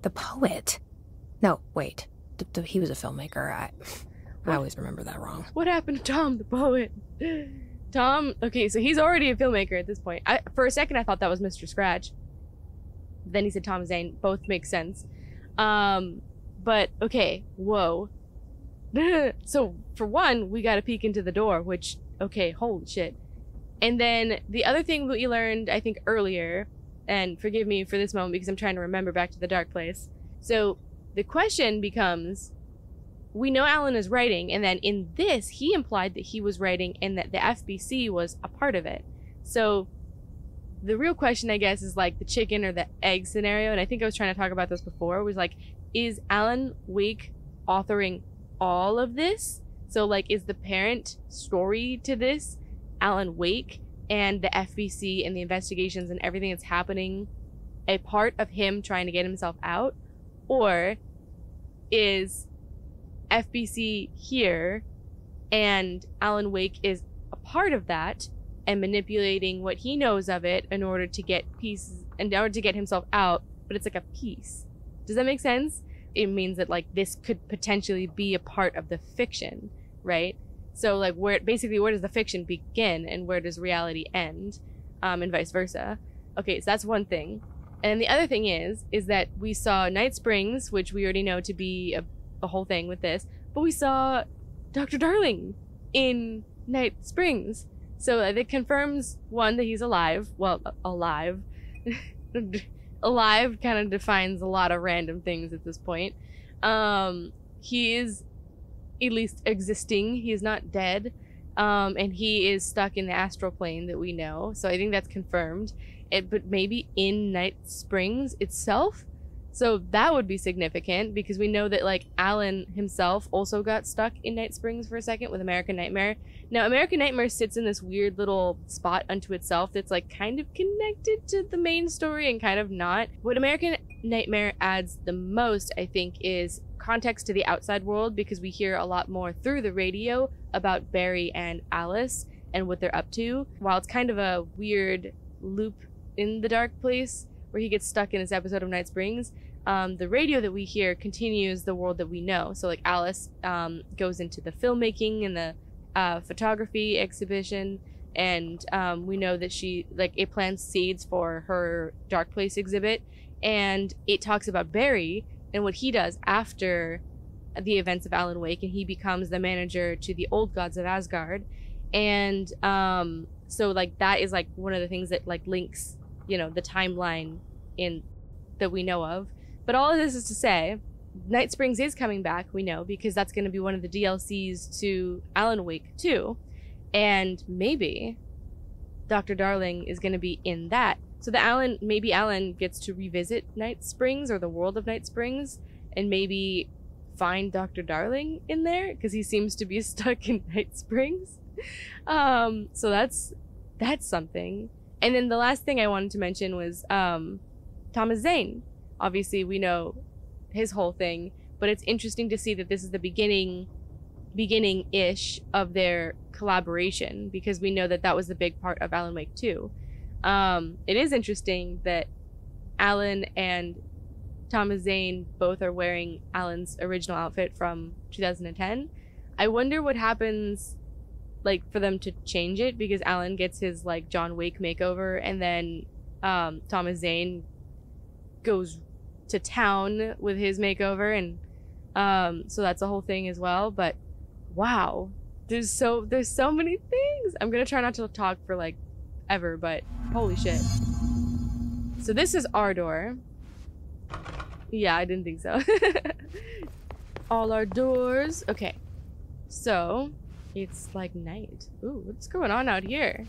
Speaker 3: The poet. No, wait. D- d- he was a filmmaker. I, I always remember that wrong.
Speaker 1: What happened to Tom the poet? Tom, okay, so he's already a filmmaker at this point. I, for a second, I thought that was Mr. Scratch. Then he said Tom Zane. Both make sense. Um, but okay, whoa. so for one, we got a peek into the door, which okay, holy shit. And then the other thing that we learned, I think earlier, and forgive me for this moment because I'm trying to remember back to the dark place. So the question becomes, we know Alan is writing, and then in this, he implied that he was writing and that the FBC was a part of it. So the real question, I guess, is like the chicken or the egg scenario. And I think I was trying to talk about this before. Was like, is Alan Wake authoring all of this? So like, is the parent story to this Alan Wake and the FBC and the investigations and everything that's happening a part of him trying to get himself out, or is FBC here and Alan Wake is a part of that and manipulating what he knows of it in order to get pieces in order to get himself out, but it's like a piece. Does that make sense? It means that like this could potentially be a part of the fiction, right? So like where basically where does the fiction begin and where does reality end, um, and vice versa. Okay, so that's one thing. And the other thing is, is that we saw Night Springs, which we already know to be a, a whole thing with this, but we saw Dr. Darling in Night Springs. So uh, it confirms one that he's alive. Well, alive. alive kind of defines a lot of random things at this point. Um, he is at least existing. He is not dead. Um, and he is stuck in the astral plane that we know. So I think that's confirmed. It, but maybe in Night Springs itself. So that would be significant because we know that like Alan himself also got stuck in Night Springs for a second with American Nightmare. Now American Nightmare sits in this weird little spot unto itself that's like kind of connected to the main story and kind of not. What American Nightmare adds the most, I think, is context to the outside world because we hear a lot more through the radio about Barry and Alice and what they're up to. While it's kind of a weird loop in the dark place where he gets stuck in this episode of Night Springs, um, the radio that we hear continues the world that we know. So, like, Alice um, goes into the filmmaking and the uh, photography exhibition, and um, we know that she, like, it plants seeds for her Dark Place exhibit, and it talks about Barry and what he does after the events of Alan Wake, and he becomes the manager to the old gods of Asgard. And um, so, like, that is, like, one of the things that, like, links, you know, the timeline in that we know of but all of this is to say, Night Springs is coming back, we know, because that's going to be one of the DLCs to Alan Wake 2. And maybe Dr. Darling is going to be in that. So that Alan, maybe Alan gets to revisit Night Springs or the world of Night Springs and maybe find Dr. Darling in there because he seems to be stuck in Night Springs. Um, so that's that's something. And then the last thing I wanted to mention was um, Thomas Zane obviously we know his whole thing, but it's interesting to see that this is the beginning beginning ish of their collaboration because we know that that was the big part of Alan Wake 2. Um, it is interesting that Alan and Thomas Zane both are wearing Alan's original outfit from 2010. I wonder what happens like for them to change it because Alan gets his like John Wick makeover and then um, Thomas Zane goes to town with his makeover and um so that's a whole thing as well but wow there's so there's so many things. I'm gonna try not to talk for like ever but holy shit. So this is our door. Yeah i didn't think so. All our doors. Okay so it's like night. Ooh what's going on out here?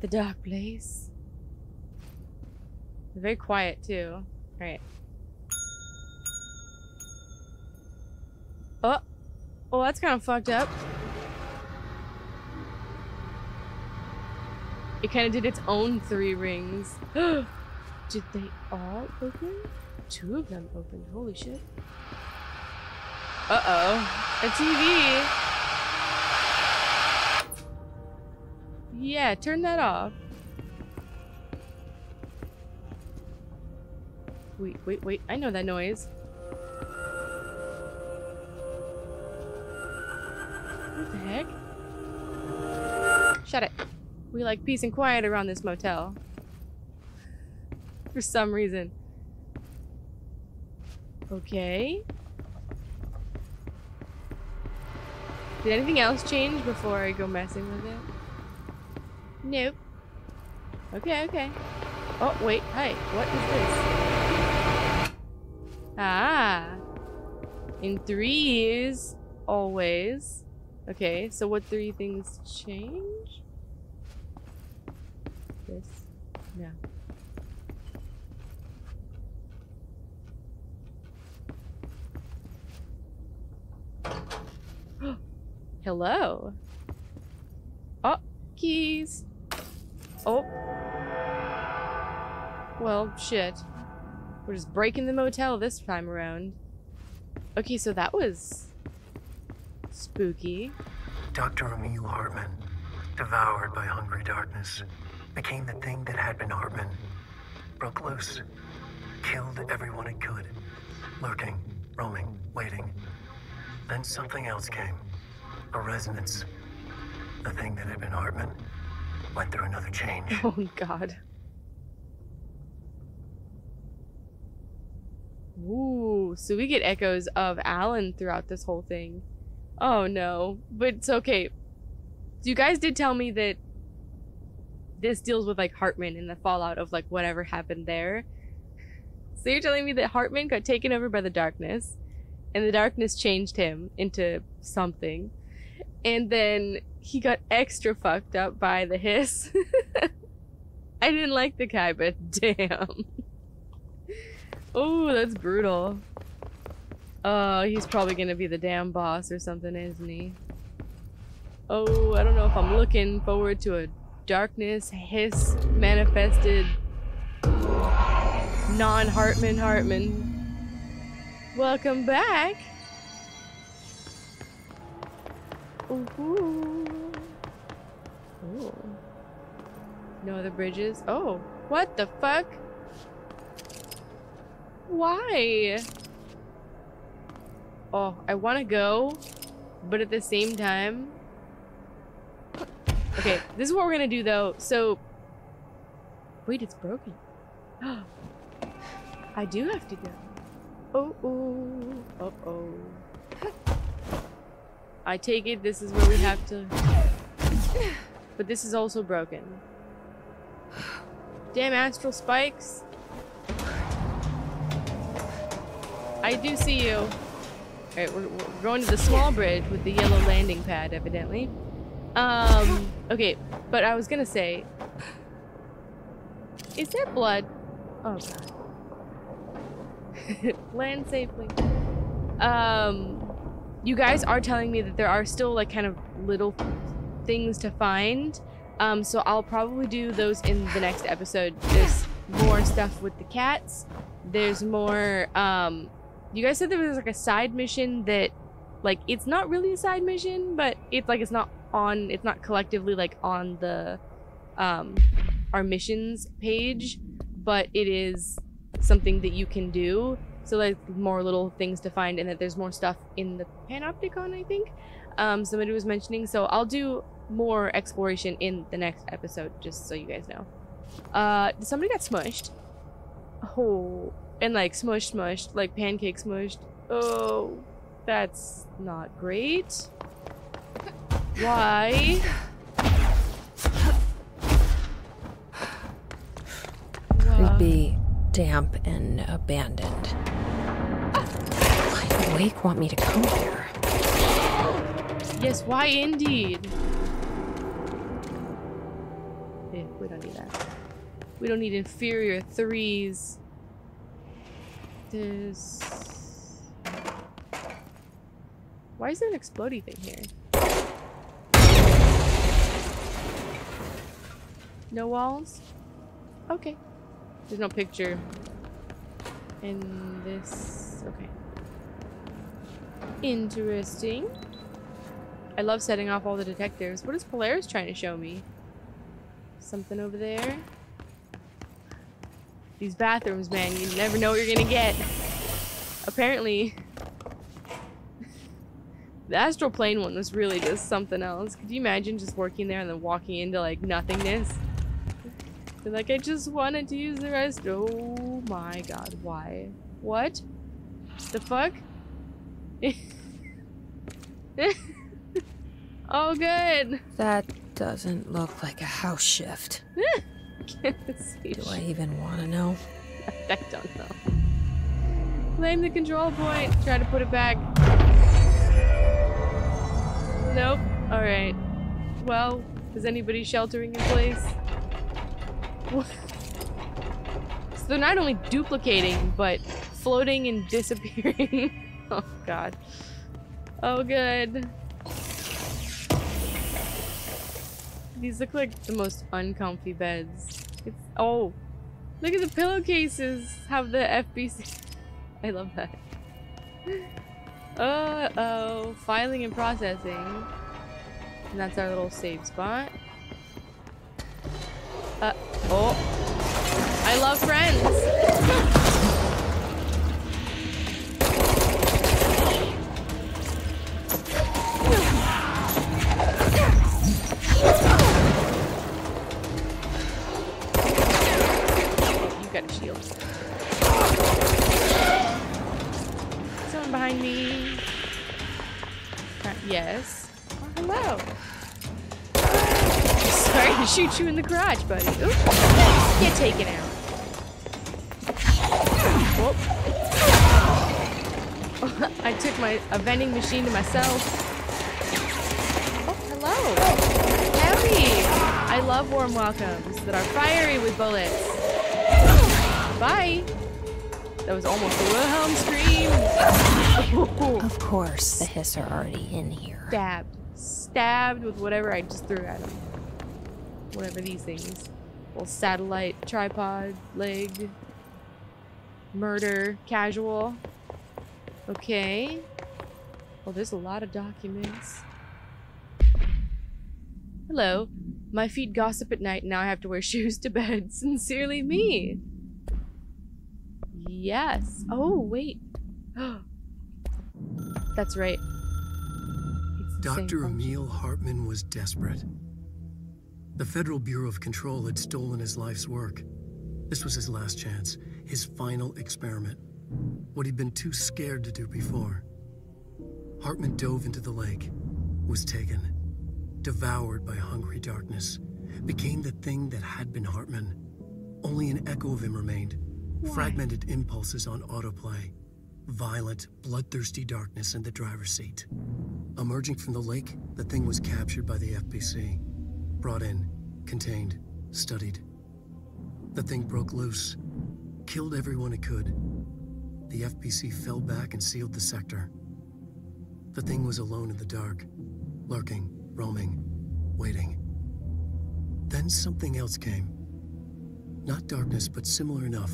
Speaker 1: The dark place very quiet too. Alright. Oh! Oh, that's kind of fucked up. It kind of did its own three rings. did they all open? Two of them opened. Holy shit. Uh-oh. A TV! Yeah, turn that off. Wait, wait, wait. I know that noise. What the heck? Shut it. We like peace and quiet around this motel. For some reason. Okay. Did anything else change before I go messing with it? Nope. Okay, okay. Oh, wait. Hi. What is this? Ah. In threes, always. Okay, so what three things change? This. Yeah. Hello. Oh, keys. Oh. Well, shit. We're just breaking the motel this time around. Okay, so that was spooky.
Speaker 2: Dr. Emil Hartman, devoured by hungry darkness, became the thing that had been Hartman. Broke loose, killed everyone it could, lurking, roaming, waiting. Then something else came. A resonance. The thing that had been Hartman went through another change.
Speaker 1: Oh god. Ooh, so we get echoes of Alan throughout this whole thing. Oh no, but it's okay. You guys did tell me that this deals with like Hartman and the fallout of like whatever happened there. So you're telling me that Hartman got taken over by the darkness, and the darkness changed him into something, and then he got extra fucked up by the hiss. I didn't like the guy, but damn. Oh, that's brutal. Oh, he's probably gonna be the damn boss or something, isn't he? Oh, I don't know if I'm looking forward to a darkness hiss manifested non-Hartman Hartman. Welcome back. Ooh. Ooh. No other bridges? Oh, what the fuck? Why? Oh, I want to go, but at the same time... Okay, this is what we're gonna do though. So... Wait, it's broken. I do have to go. Oh, oh, oh, oh. I take it this is where we have to... But this is also broken. Damn astral spikes. I do see you. Alright, we're, we're, going to the small bridge with the yellow landing pad, evidently. Um, okay, but I was gonna say... Is there blood? Oh god. Land safely. Um, you guys are telling me that there are still like kind of little things to find. Um, so I'll probably do those in the next episode. There's more stuff with the cats. There's more, um, you guys said there was like a side mission that, like, it's not really a side mission, but it's like it's not on, it's not collectively like on the, um, our missions page, but it is something that you can do. So like more little things to find, and that there's more stuff in the Panopticon, I think. Um, somebody was mentioning. So I'll do more exploration in the next episode, just so you guys know. Uh, somebody got smushed. Oh, and like smushed, smushed, like pancake smushed. Oh, that's not great. Why?
Speaker 3: Creepy, damp, and abandoned. Why would Wake want me to come here?
Speaker 1: Yes, why indeed? We don't need that. We don't need inferior threes. There's... Why is there an explodey thing here? No walls? Okay. There's no picture. in this... Okay. Interesting. I love setting off all the detectives. What is Polaris trying to show me? Something over there? These bathrooms, man, you never know what you're gonna get. Apparently, the astral plane one was really just something else. Could you imagine just working there and then walking into like nothingness? Be like, I just wanted to use the rest. Oh my god, why? What? The fuck? oh, good.
Speaker 3: That doesn't look like a house shift.
Speaker 1: Can't see
Speaker 3: Do I even want to know?
Speaker 1: I don't know. Claim the control point. Try to put it back. Nope. Alright. Well, is anybody sheltering in place? so they're not only duplicating, but floating and disappearing. oh god. Oh good. These look like the most uncomfy beds. It's oh, look at the pillowcases. Have the FBC. I love that. Uh oh, filing and processing. And that's our little save spot. Uh oh. I love friends. behind me. Yes. Oh, hello. Sorry to shoot you in the garage, buddy. Get taken out. Whoop. I took my a vending machine to myself. Oh, hello. Howdy. I love warm welcomes that are fiery with bullets. Bye. That was almost a Wilhelm
Speaker 3: scream. of course, the hiss are already in here.
Speaker 1: Stabbed. Stabbed with whatever I just threw at him. Whatever these things. Little satellite, tripod, leg. Murder, casual. Okay. Well, there's a lot of documents. Hello. My feet gossip at night, and now I have to wear shoes to bed. Sincerely me. Yes. Oh, wait. That's right.
Speaker 2: Dr. Emil Hartman was desperate. The Federal Bureau of Control had stolen his life's work. This was his last chance, his final experiment. What he'd been too scared to do before. Hartman dove into the lake, was taken, devoured by hungry darkness, became the thing that had been Hartman. Only an echo of him remained, Fragmented impulses on autoplay. Violent, bloodthirsty darkness in the driver's seat. Emerging from the lake, the thing was captured by the FBC. Brought in, contained, studied. The thing broke loose, killed everyone it could. The FBC fell back and sealed the sector. The thing was alone in the dark, lurking, roaming, waiting. Then something else came. Not darkness, but similar enough.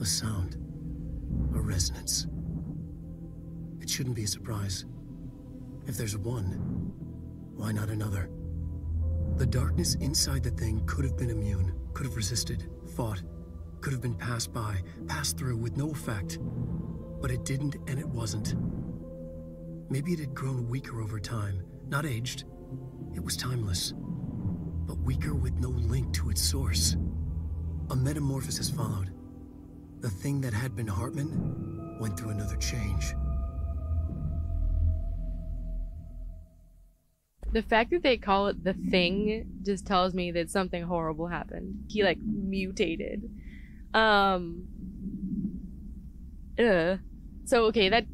Speaker 2: A sound. A resonance. It shouldn't be a surprise. If there's one, why not another? The darkness inside the thing could have been immune, could have resisted, fought, could have been passed by, passed through with no effect. But it didn't and it wasn't. Maybe it had grown weaker over time, not aged. It was timeless, but weaker with no link to its source. A metamorphosis followed. The thing that had been Hartman went through another change.
Speaker 1: The fact that they call it the thing just tells me that something horrible happened. He like mutated. Um uh. So okay, that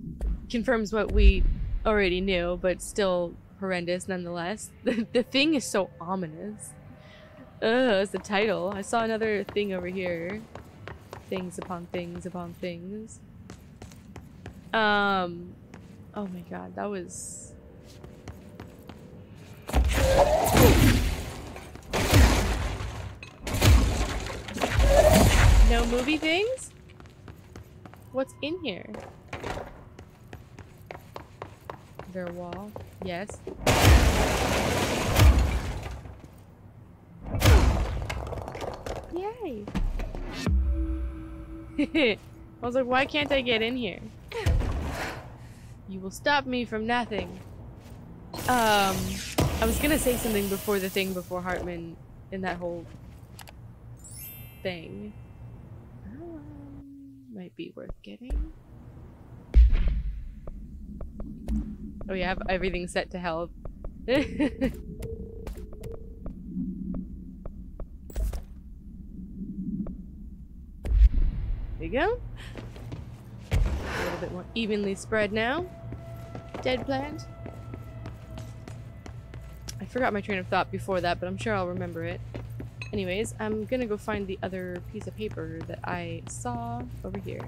Speaker 1: confirms what we already knew, but still horrendous nonetheless. The the thing is so ominous. Ugh, it's the title. I saw another thing over here things upon things upon things. Um, oh my god, that was... No movie things? What's in here? There a wall? Yes. Yay! I was like, why can't I get in here? You will stop me from nothing. Um, I was gonna say something before the thing before Hartman in that whole thing. Um, might be worth getting. Oh yeah, everything set to help. There you go. little bit more evenly spread now. Dead plant. I forgot my train of thought before that, but I'm sure I'll remember it. Anyways, I'm gonna go find the other piece of paper that I saw over here.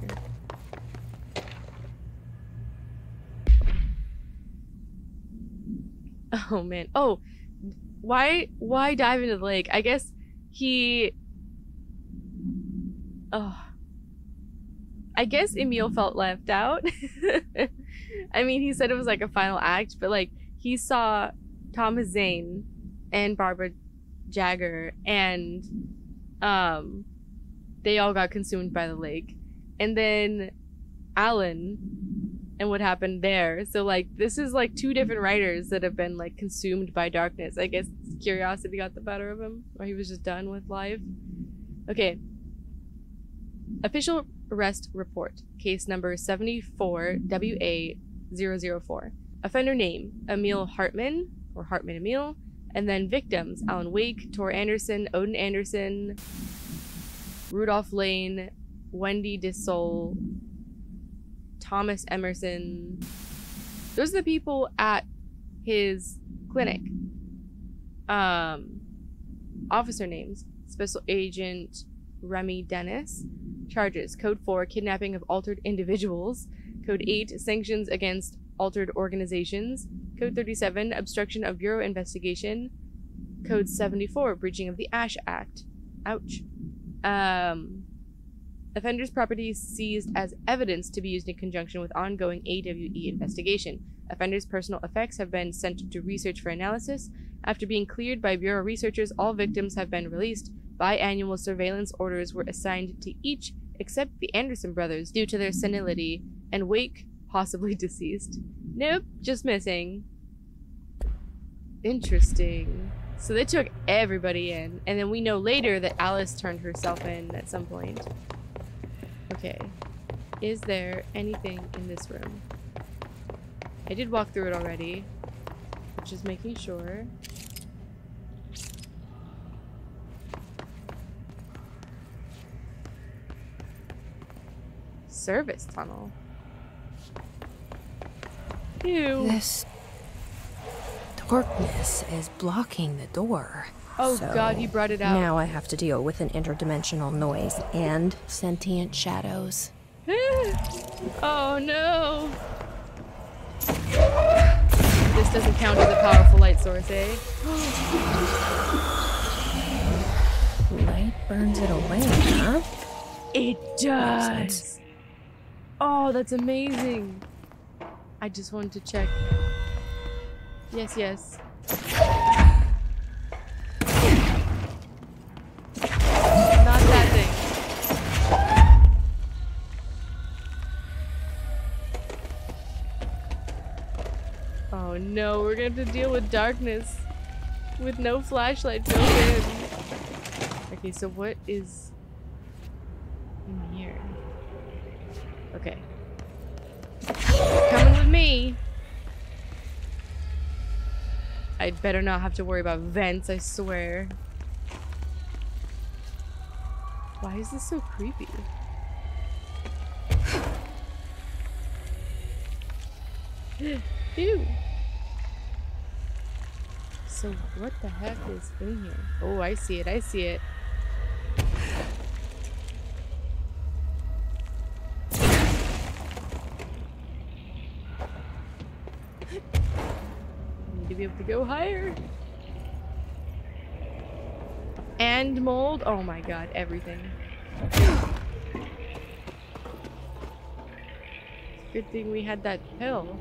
Speaker 1: Oh man. Oh, why why dive into the lake? I guess he Oh. I guess Emil felt left out. I mean, he said it was like a final act, but like he saw Thomas Zane and Barbara Jagger and um they all got consumed by the lake. And then Alan and what happened there. So like this is like two different writers that have been like consumed by darkness. I guess curiosity got the better of him or he was just done with life. Okay. Official arrest report. Case number 74 WA004. Offender name Emil Hartman or Hartman Emil. And then victims Alan Wake, Tor Anderson, Odin Anderson, Rudolph Lane, Wendy DeSole, Thomas Emerson. Those are the people at his clinic. Um, officer names Special Agent Remy Dennis. Charges Code 4 Kidnapping of altered individuals. Code 8 Sanctions against altered organizations. Code 37 Obstruction of Bureau investigation. Code 74 Breaching of the Ash Act. Ouch. Um, offender's property seized as evidence to be used in conjunction with ongoing AWE investigation. Offender's personal effects have been sent to research for analysis. After being cleared by Bureau researchers, all victims have been released. Biannual surveillance orders were assigned to each except the Anderson brothers due to their senility, and Wake possibly deceased. Nope, just missing. Interesting. So they took everybody in, and then we know later that Alice turned herself in at some point. Okay. Is there anything in this room? I did walk through it already. Just making sure. Service tunnel. Ew.
Speaker 3: This darkness is blocking the door.
Speaker 1: Oh
Speaker 3: So
Speaker 1: god, you brought it out.
Speaker 3: Now I have to deal with an interdimensional noise and sentient shadows.
Speaker 1: oh no. This doesn't count as a powerful light source, eh?
Speaker 3: Light burns it away, huh?
Speaker 1: It
Speaker 3: sense.
Speaker 1: does. Oh, that's amazing. I just wanted to check. Yes, yes. Not that thing. Oh no, we're gonna have to deal with darkness with no flashlight built in. Okay, so what is in here? Okay. Coming with me. I'd better not have to worry about vents, I swear. Why is this so creepy? Ew. So what the heck is in here? Oh, I see it. I see it. To go higher. And mold. Oh my god, everything. Good thing we had that pill.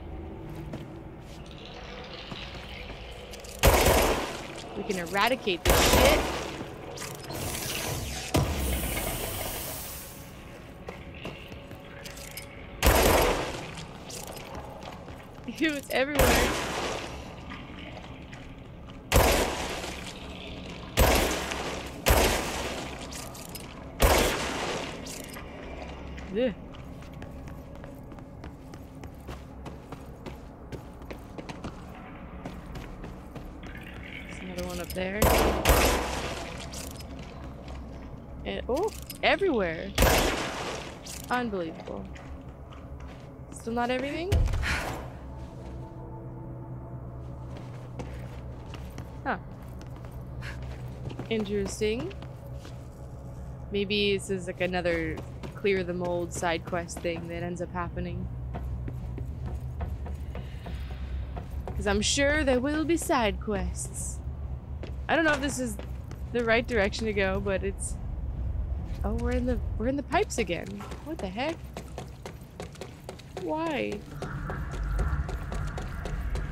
Speaker 1: We can eradicate this shit. Ew, it's everywhere. Ugh. There's another one up there. And, oh, everywhere. Unbelievable. Still not everything? Huh. Interesting. Maybe this is like another clear the mold side quest thing that ends up happening. Because I'm sure there will be side quests. I don't know if this is the right direction to go, but it's... Oh, we're in the we're in the pipes again. What the heck? Why?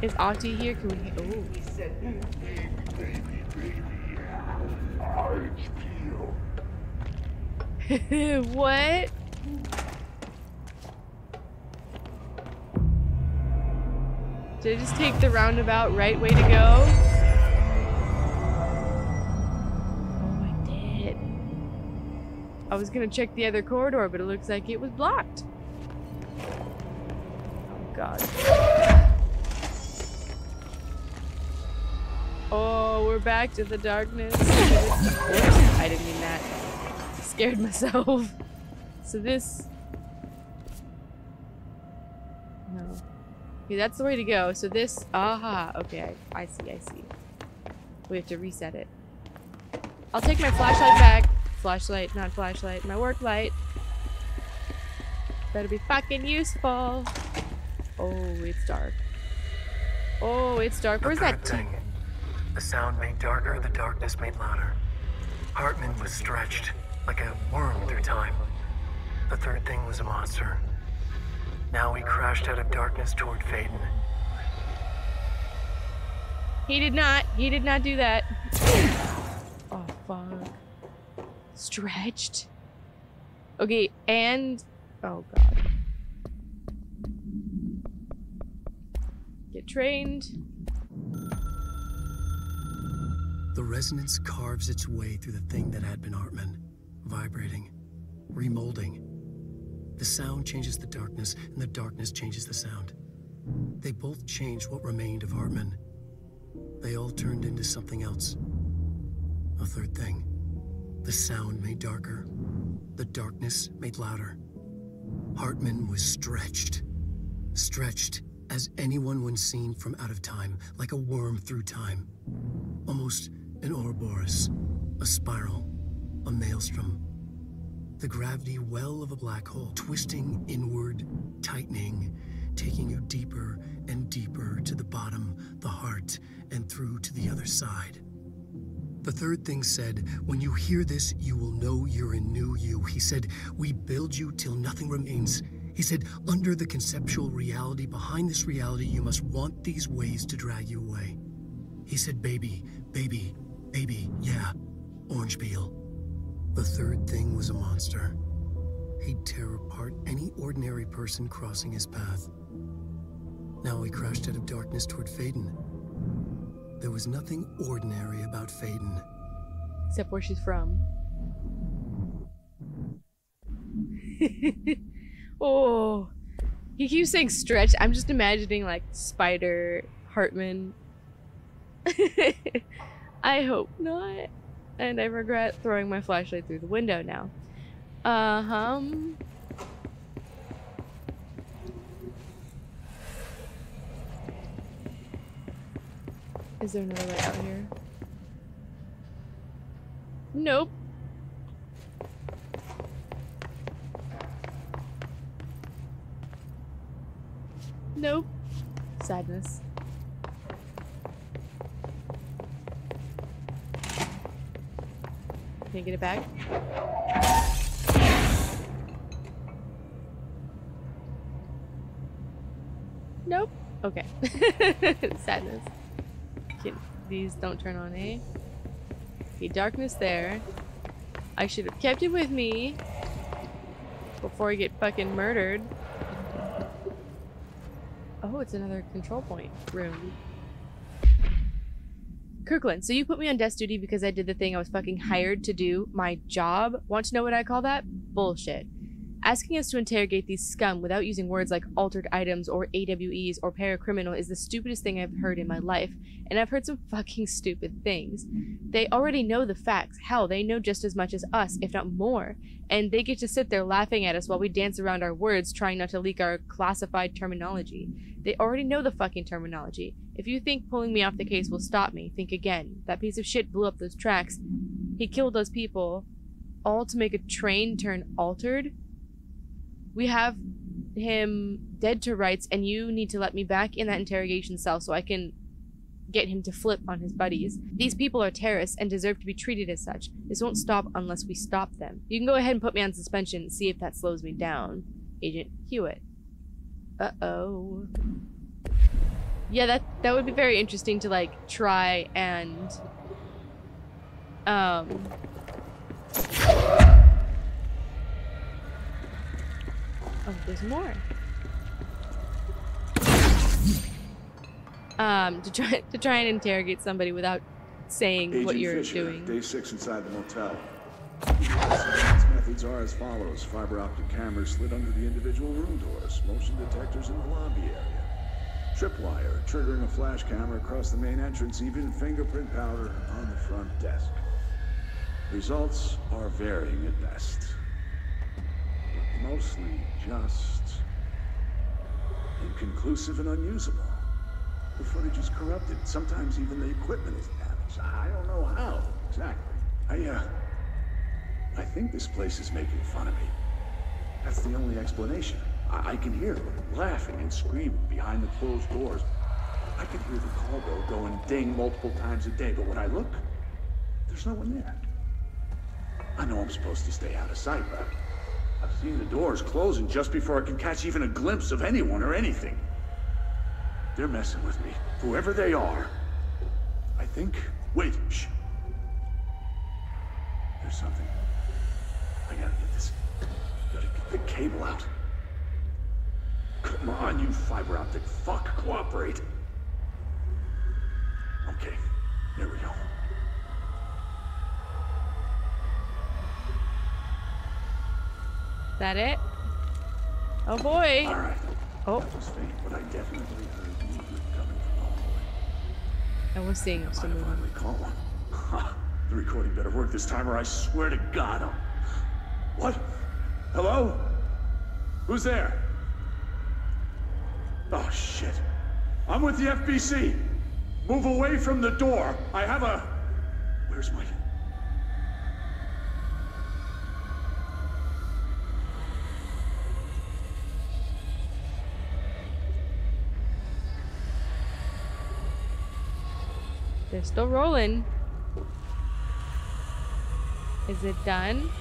Speaker 1: Is Ahti here? Can we? Oh. what? Did I just take the roundabout right way to go? I was gonna check the other corridor, but it looks like it was blocked. Oh, God. Oh, we're back to the darkness. I didn't mean that. Scared myself. So this... No. Okay, that's the way to go. So this... Aha. Okay, I, I see, I see. We have to reset it. I'll take my flashlight back. Flashlight, not flashlight. My work light. Better be fucking useful. Oh, it's dark. Oh, it's dark. Where's
Speaker 2: The
Speaker 1: that
Speaker 2: thing. The sound made darker, the darkness made louder. Hartman was stretched, like a worm through time. The third thing was a monster. Now he crashed out of darkness toward Faden.
Speaker 1: He did not. He did not do that. Stretched. Okay, and... Oh, God. Get trained.
Speaker 2: The resonance carves its way through the thing that had been Hartman, vibrating, remolding. The sound changes the darkness, and the darkness changes the sound. They both changed what remained of Hartman. They all turned into something else. A third thing. The sound made darker. The darkness made louder. Hartman was stretched. Stretched as anyone when seen from out of time, like a worm through time. Almost an Ouroboros, a spiral, a maelstrom. The gravity well of a black hole, twisting inward, tightening, taking you deeper and deeper to the bottom, the heart, and through to the other side. The third thing said, When you hear this, you will know you're a new you. He said, We build you till nothing remains. He said, Under the conceptual reality behind this reality, you must want these ways to drag you away. He said, Baby, baby, baby, yeah, orange peel. The third thing was a monster. He'd tear apart any ordinary person crossing his path. Now he crashed out of darkness toward Faden. There was nothing ordinary about Faden.
Speaker 1: Except where she's from. oh. He keeps saying stretch. I'm just imagining like Spider Hartman. I hope not. And I regret throwing my flashlight through the window now. Uh huh. Is there another way out here? Nope. Nope. Sadness. Can I get it back? Nope. Okay. Sadness. Can, these don't turn on, eh? Okay, darkness there. I should have kept it with me before I get fucking murdered. Oh, it's another control point room. Kirkland, so you put me on desk duty because I did the thing I was fucking hired to do, my job. Want to know what I call that? Bullshit. Asking us to interrogate these scum without using words like altered items or AWEs or paracriminal is the stupidest thing I've heard in my life, and I've heard some fucking stupid things. They already know the facts. Hell, they know just as much as us, if not more. And they get to sit there laughing at us while we dance around our words, trying not to leak our classified terminology. They already know the fucking terminology. If you think pulling me off the case will stop me, think again. That piece of shit blew up those tracks. He killed those people, all to make a train turn altered. We have him dead to rights, and you need to let me back in that interrogation cell so I can get him to flip on his buddies. These people are terrorists and deserve to be treated as such. This won't stop unless we stop them. You can go ahead and put me on suspension and see if that slows me down. Agent Hewitt. Uh-oh. Yeah, that that would be very interesting to like try and um Oh, there's more. Um, to try to try and interrogate somebody without saying
Speaker 5: Agent
Speaker 1: what you're
Speaker 5: Fisher,
Speaker 1: doing.
Speaker 5: Day six inside the motel. Surveillance methods are as follows. Fiber optic cameras slid under the individual room doors. Motion detectors in the lobby area. Tripwire triggering a flash camera across the main entrance. Even fingerprint powder on the front desk. Results are varying at best. Mostly just inconclusive and unusable. The footage is corrupted. Sometimes even the equipment is damaged. I don't know how exactly. I, uh, I think this place is making fun of me. That's the only explanation. I, I can hear them laughing and screaming behind the closed doors. I can hear the call bell go and ding multiple times a day, but when I look, there's no one there. I know I'm supposed to stay out of sight, but I've seen the doors closing just before I can catch even a glimpse of anyone or anything. They're messing with me. Whoever they are. I think... Wait, shh. There's something. I gotta get this. Gotta get the cable out. Come on, you fiber optic fuck. Cooperate. Okay, there we go.
Speaker 1: Is that it? Oh boy.
Speaker 5: All right.
Speaker 1: Oh,
Speaker 5: That was faint, but I definitely heard movement coming from the hallway.
Speaker 1: we're seeing some
Speaker 5: have
Speaker 1: movement.
Speaker 5: finally caught one. Ha! The recording better work this time or I swear to God I'll... What? Hello? Who's there? Oh, shit. I'm with the FBC. Move away from the door. I have a... Where's my...
Speaker 1: They're still rolling. Is it done?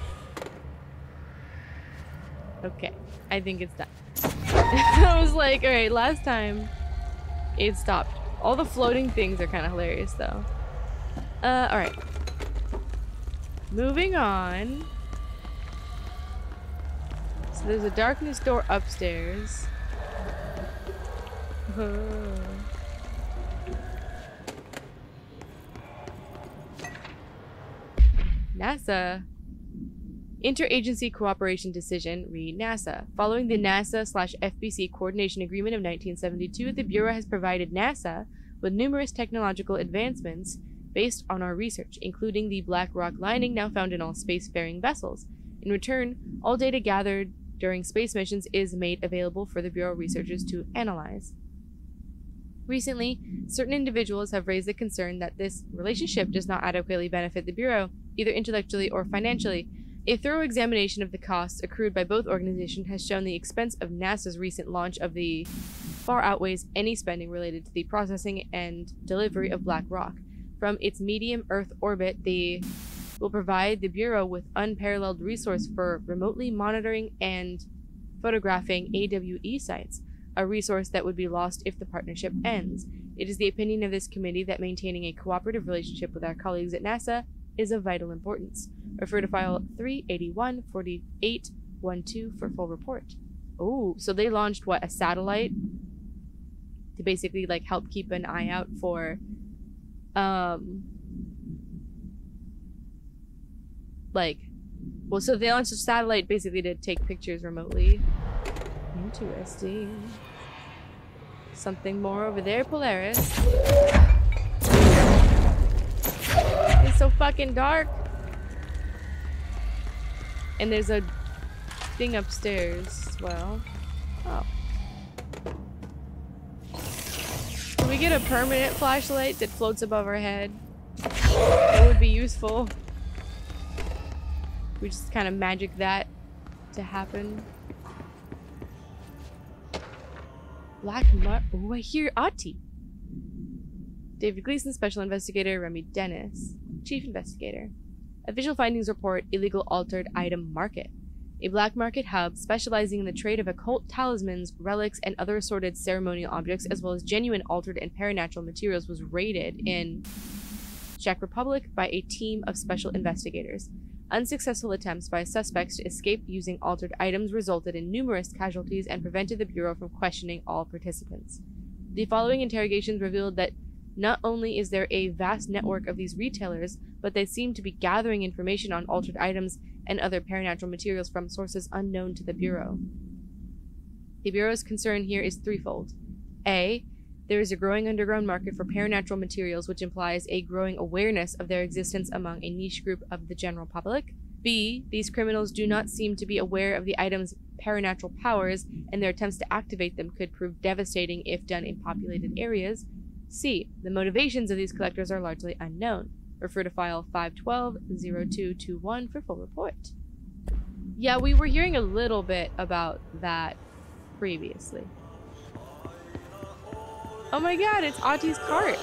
Speaker 1: Okay, I think it's done. I was like, alright, last time it stopped. All the floating things are kind of hilarious though. Uh, alright. Moving on. So there's a darkness door upstairs. NASA. Interagency Cooperation Decision, read NASA. Following the NASA slash FBC Coordination Agreement of 1972, the Bureau has provided NASA with numerous technological advancements based on our research, including the black rock lining now found in all spacefaring vessels. In return, all data gathered during space missions is made available for the Bureau researchers to analyze. Recently, certain individuals have raised the concern that this relationship does not adequately benefit the Bureau, either intellectually or financially. A thorough examination of the costs accrued by both organizations has shown the expense of NASA's recent launch of the far outweighs any spending related to the processing and delivery of black rock. From its medium Earth orbit, the will provide the Bureau with unparalleled resource for remotely monitoring and photographing AWE sites, a resource that would be lost if the partnership ends. It is the opinion of this committee that maintaining a cooperative relationship with our colleagues at NASA is of vital importance. Refer to file 381 4812 for full report. Oh, so they launched what, a satellite to basically like help keep an eye out for um like Well, so they launched a satellite basically to take pictures remotely. Interesting. Something more over there, Polaris. It's so fucking dark. And there's a thing upstairs as well. Oh. Can we get a permanent flashlight that floats above our head? That would be useful. We just kind of magic that to happen. Black Mar- Oh, I hear Ahti. David Gleason, Special Investigator, Remy Dennis, Chief Investigator. Official findings report illegal altered item market. A black market hub specializing in the trade of occult talismans, relics, and other assorted ceremonial objects, as well as genuine altered and paranatural materials, was raided in Czech Republic by a team of special investigators. Unsuccessful attempts by suspects to escape using altered items resulted in numerous casualties and prevented the Bureau from questioning all participants. The following interrogations revealed that not only is there a vast network of these retailers, but they seem to be gathering information on altered items and other paranatural materials from sources unknown to the Bureau. The Bureau's concern here is threefold. A. There is a growing underground market for paranatural materials, which implies a growing awareness of their existence among a niche group of the general public. B. These criminals do not seem to be aware of the item's paranatural powers, and their attempts to activate them could prove devastating if done in populated areas. C. The motivations of these collectors are largely unknown. Refer to file 512-0221 for full report. Yeah, we were hearing a little bit about that previously. Oh my god, it's Ahti's cart.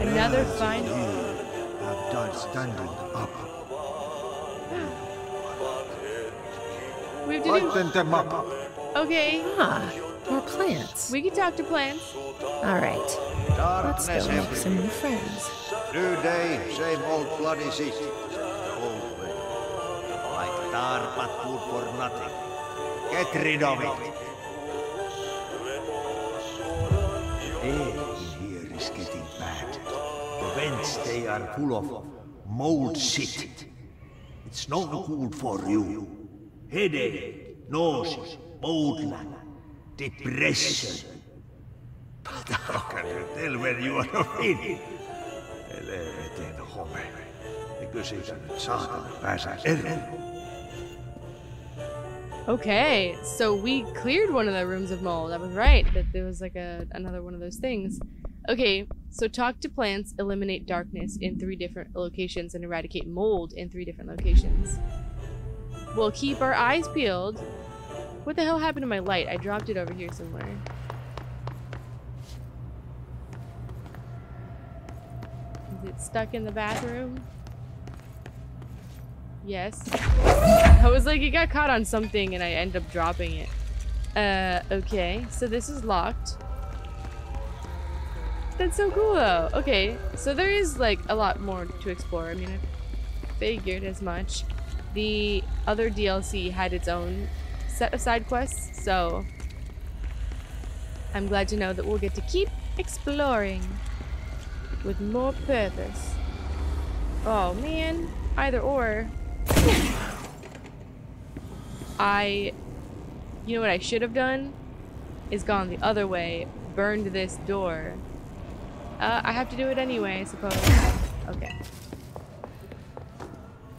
Speaker 1: Another fine.
Speaker 6: have died standing up.
Speaker 1: We have to do.
Speaker 6: Lighten them up.
Speaker 1: Okay,
Speaker 3: Ah, more plants.
Speaker 1: we can talk to plants.
Speaker 3: All right, let's go make some new friends.
Speaker 6: New day, same old bloody city. The old way. Like tar but good for nothing. Get rid of it. Air in here is getting bad. The vents, they are full of mold shit. It's not good for you. Headache, nausea, moldland, depression. But how can you tell when you are in?
Speaker 1: Okay, so we cleared one of the rooms of mold. That was right. That there was like a another one of those things. Okay, so talk to plants, eliminate darkness in three different locations, and eradicate mold in three different locations. We'll keep our eyes peeled. What the hell happened to my light? I dropped it over here somewhere. Is it stuck in the bathroom? Yes. I was like, it got caught on something and I end up dropping it. Uh, okay. So this is locked. That's so cool though. Okay. So there is like a lot more to explore. I mean, I figured as much. The other DLC had its own set of side quests, so I'm glad to know that we'll get to keep exploring with more purpose. Oh man, either or. I, you know what I should have done? Is gone the other way, burned this door. Uh, I have to do it anyway, I suppose. Okay.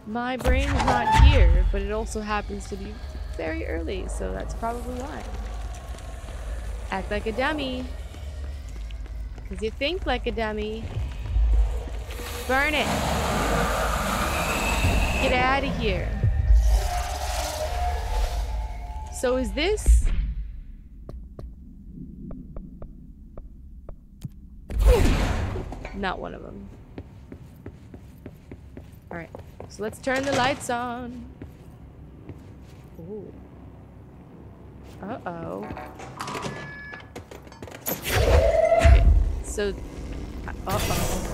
Speaker 1: My brain's not here, but it also happens to be very early, so that's probably why. Act like a dummy. Because you think like a dummy. Burn it. Get out of here. So is this... Not one of them. Alright, so let's turn the lights on. Uh-oh. Okay, so... Uh-oh.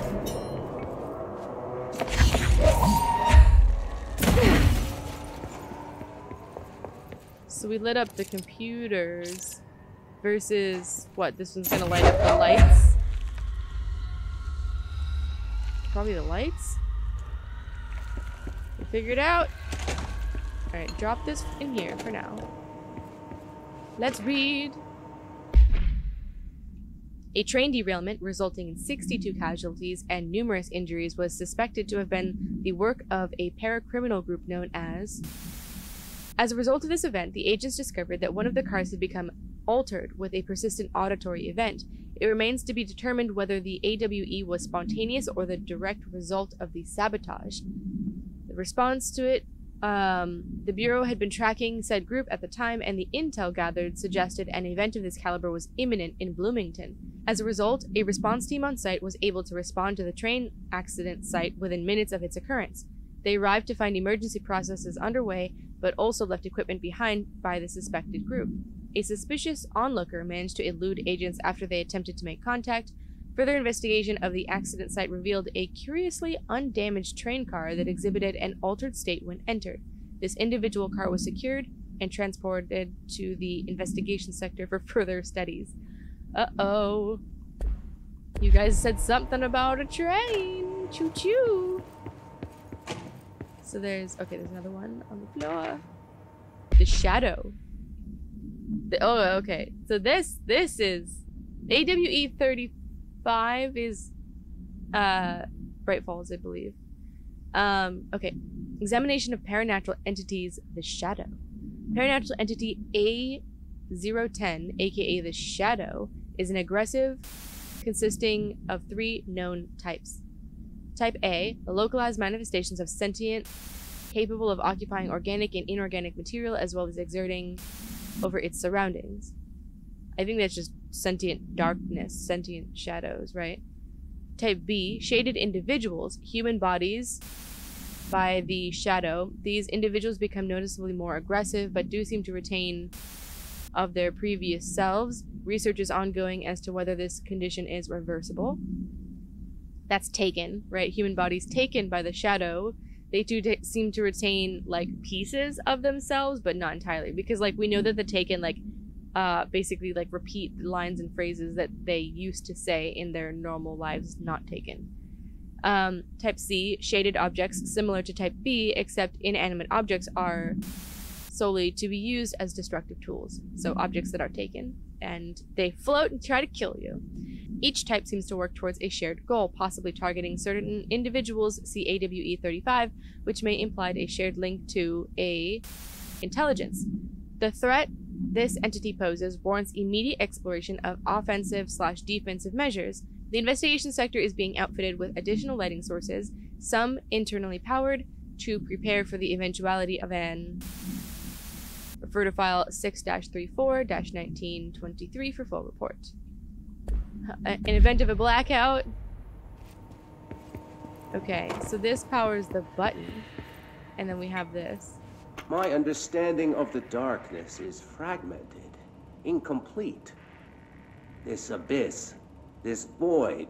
Speaker 1: So we lit up the computers versus what? This one's gonna light up the lights. Probably the lights. We figured out. Alright, drop this in here for now. Let's read. A train derailment resulting in 62 casualties and numerous injuries was suspected to have been the work of a paracriminal group known as. As a result of this event, the agents discovered that one of the cars had become altered with a persistent auditory event. It remains to be determined whether the AWE was spontaneous or the direct result of the sabotage. The response to it um, the Bureau had been tracking said group at the time, and the intel gathered suggested an event of this caliber was imminent in Bloomington. As a result, a response team on site was able to respond to the train accident site within minutes of its occurrence. They arrived to find emergency processes underway, but also left equipment behind by the suspected group. A suspicious onlooker managed to elude agents after they attempted to make contact, Further investigation of the accident site revealed a curiously undamaged train car that exhibited an altered state when entered. This individual car was secured and transported to the investigation sector for further studies. Uh oh. You guys said something about a train. Choo choo. So there's okay, there's another one on the floor. The shadow. The, oh, okay. So this this is AWE 30 five is uh Bright Falls, I believe. Um, okay. Examination of paranatural entities, the shadow. Paranatural entity A010, aka the shadow, is an aggressive consisting of three known types. Type A, the localized manifestations of sentient, capable of occupying organic and inorganic material as well as exerting over its surroundings. I think that's just sentient darkness, sentient shadows, right? Type B, shaded individuals, human bodies by the shadow. These individuals become noticeably more aggressive, but do seem to retain of their previous selves. Research is ongoing as to whether this condition is reversible. That's taken, right? Human bodies taken by the shadow. They do t- seem to retain like pieces of themselves, but not entirely, because like we know that the taken like uh, basically like repeat the lines and phrases that they used to say in their normal lives not taken. Um, type C, shaded objects similar to type B, except inanimate objects are solely to be used as destructive tools. So objects that are taken and they float and try to kill you. Each type seems to work towards a shared goal, possibly targeting certain individuals, see AWE 35, which may imply a shared link to a intelligence. The threat this entity poses warrants immediate exploration of offensive slash defensive measures. The investigation sector is being outfitted with additional lighting sources, some internally powered, to prepare for the eventuality of an refer to file 6-34-1923 for full report. Uh, in event of a blackout. Okay, so this powers the button. And then we have this.
Speaker 7: My understanding of the darkness is fragmented, incomplete. This abyss, this void,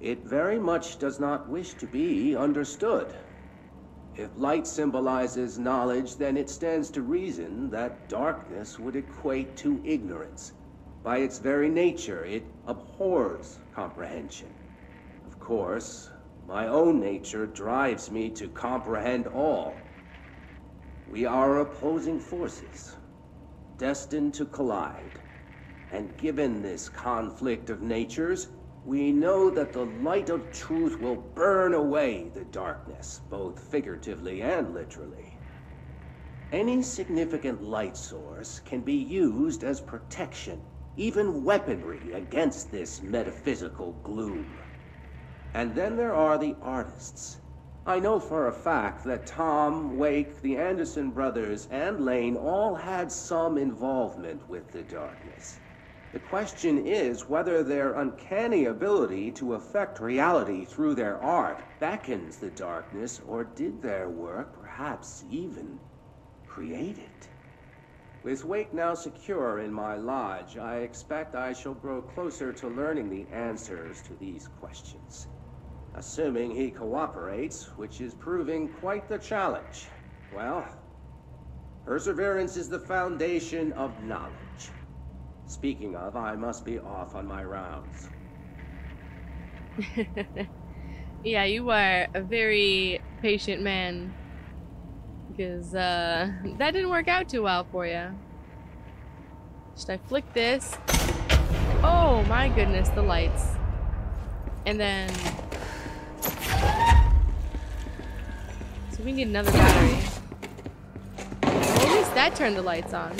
Speaker 7: it very much does not wish to be understood. If light symbolizes knowledge, then it stands to reason that darkness would equate to ignorance. By its very nature, it abhors comprehension. Of course, my own nature drives me to comprehend all. We are opposing forces, destined to collide. And given this conflict of natures, we know that the light of truth will burn away the darkness, both figuratively and literally. Any significant light source can be used as protection, even weaponry against this metaphysical gloom. And then there are the artists, I know for a fact that Tom, Wake, the Anderson brothers, and Lane all had some involvement with the darkness. The question is whether their uncanny ability to affect reality through their art beckons the darkness, or did their work perhaps even create it? With Wake now secure in my lodge, I expect I shall grow closer to learning the answers to these questions assuming he cooperates, which is proving quite the challenge. Well, perseverance is the foundation of knowledge. Speaking of, I must be off on my rounds.
Speaker 1: yeah, you are a very patient man. Because uh, that didn't work out too well for you. Should I flick this? Oh my goodness, the lights. And then... we need another battery. Well, at least that turned the lights on.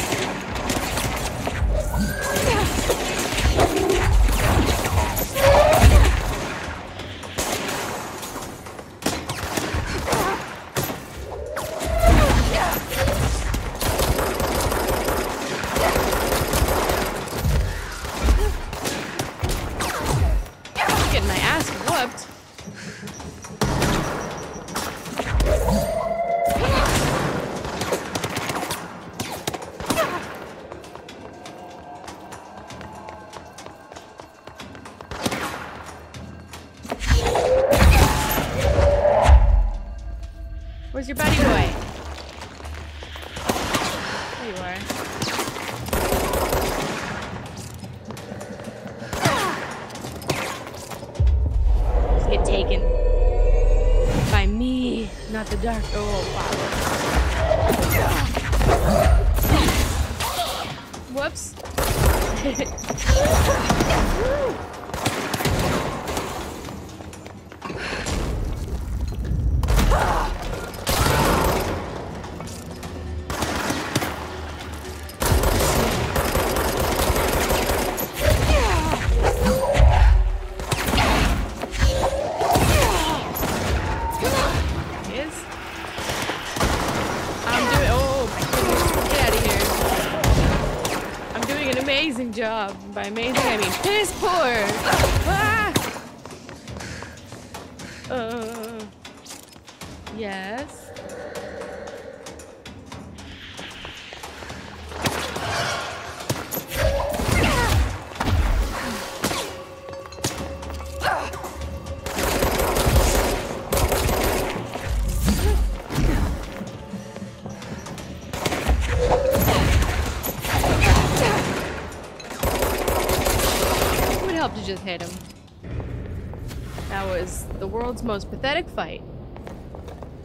Speaker 1: Most pathetic fight.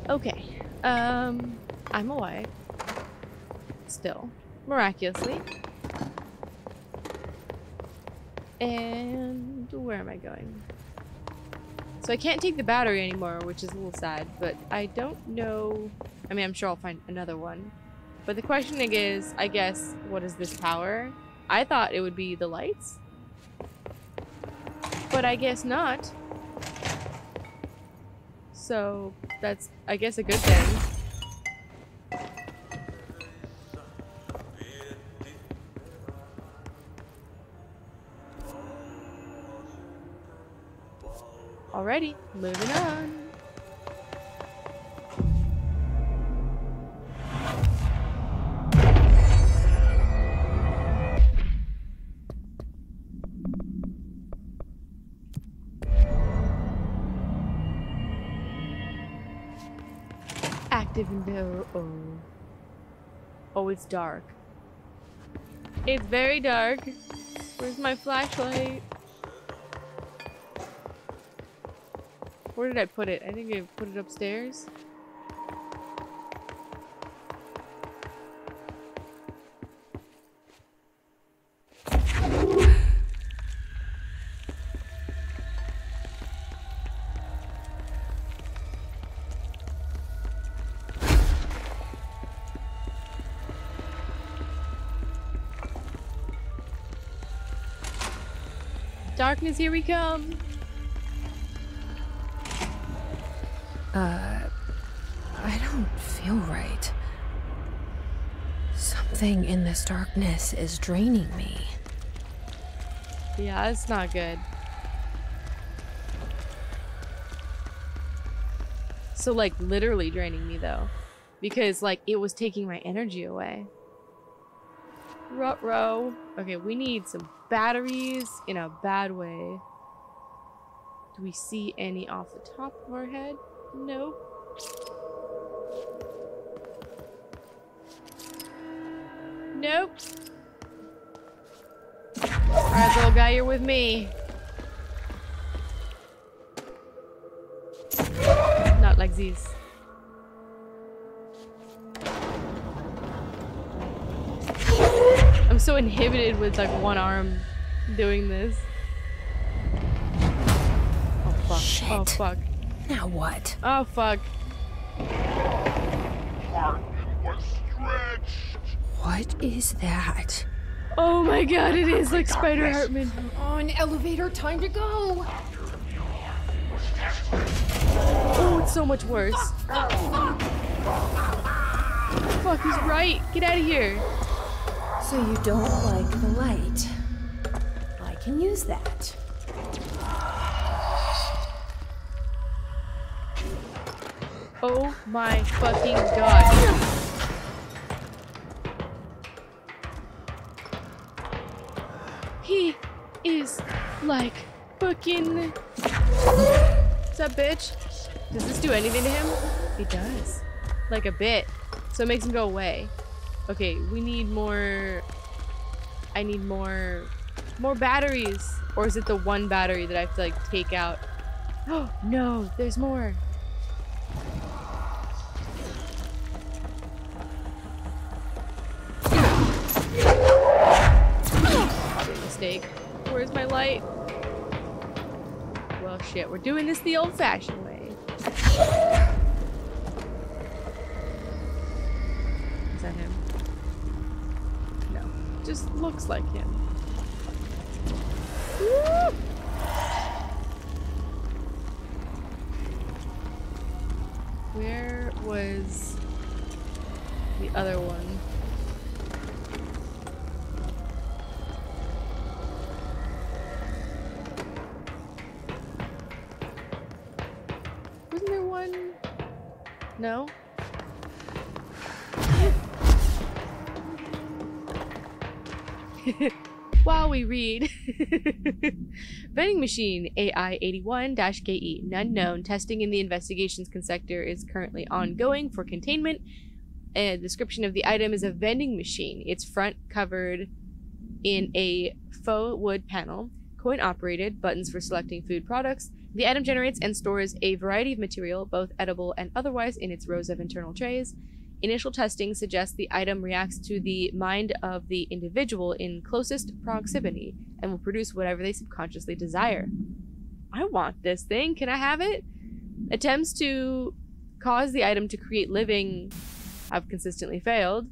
Speaker 1: Okay. Um, I'm alive. Still. Miraculously. And where am I going? So I can't take the battery anymore, which is a little sad, but I don't know. I mean, I'm sure I'll find another one. But the question is, I guess, what is this power? I thought it would be the lights. But I guess not. So that's, I guess, a good thing. Alrighty, moving on. Active window. Oh. Oh, it's dark. It's very dark. Where's my flashlight? Where did I put it? I think I put it upstairs. Darkness, here we come.
Speaker 3: Uh, I don't feel right. Something in this darkness is draining me.
Speaker 1: Yeah, it's not good. So, like, literally draining me, though. Because, like, it was taking my energy away. Rut-row. Okay, we need some batteries in a bad way. Do we see any off the top of our head? Nope. Nope. Alright, little guy, you're with me. Not like these. I'm so inhibited with like one arm doing this. Oh fuck. Oh fuck.
Speaker 3: Now what?
Speaker 1: Oh fuck.
Speaker 3: What is that?
Speaker 1: Oh my god, it is like Spider Hartman.
Speaker 3: On elevator, time to go.
Speaker 1: Oh, it's so much worse. Fuck, he's right. Get out of here.
Speaker 3: So you don't like the light? I can use that.
Speaker 1: Oh my fucking god. He is like fucking. What's up, bitch? Does this do anything to him? It does. Like a bit. So it makes him go away. Okay, we need more. I need more. More batteries. Or is it the one battery that I have to like take out? Oh no, there's more. Mistake. Where's my light? Well, shit, we're doing this the old-fashioned way. Just looks like him. Where was the other one? Wasn't there one? No? While we read, vending machine AI81-KE, none known. Testing in the investigations sector is currently ongoing for containment. Uh, a description of the item is a vending machine. Its front covered in a faux wood panel, coin operated, buttons for selecting food products. The item generates and stores a variety of material, both edible and otherwise, in its rows of internal trays. Initial testing suggests the item reacts to the mind of the individual in closest proximity and will produce whatever they subconsciously desire. I want this thing. Can I have it? Attempts to cause the item to create living have consistently failed.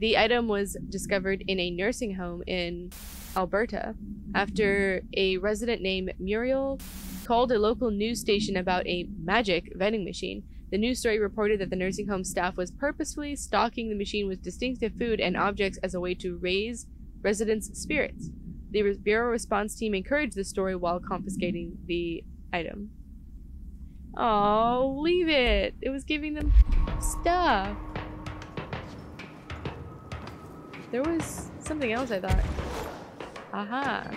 Speaker 1: The item was discovered in a nursing home in Alberta after a resident named Muriel called a local news station about a magic vending machine. The news story reported that the nursing home staff was purposefully stocking the machine with distinctive food and objects as a way to raise residents' spirits. The bureau response team encouraged the story while confiscating the item. Oh, leave it! It was giving them stuff. There was something else I thought. Aha.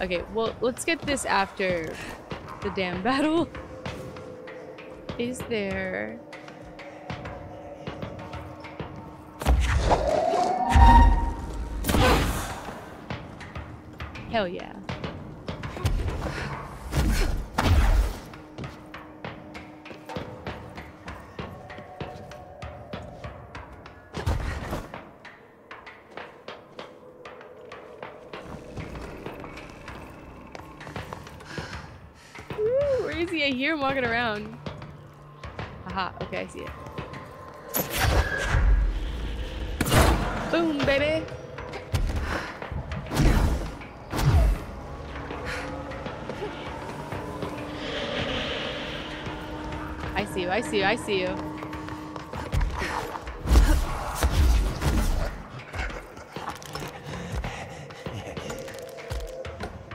Speaker 1: Okay, well, let's get this after the damn battle. Is there... Hell yeah. Woo, where is he? I hear him walking around. Aha, okay, I see it. Boom, baby! I see you, I see you, I see you.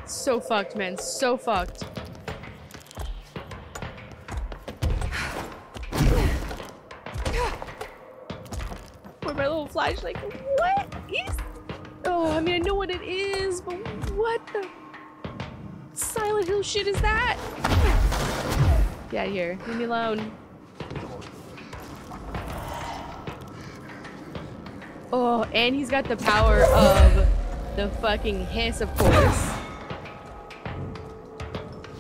Speaker 1: So fucked, man. So fucked. Flashlight? What is? Oh, I mean, I know what it is, but what the Silent Hill shit is that? Get out of here. Leave me alone. Oh, and he's got the power of the fucking hiss, of course.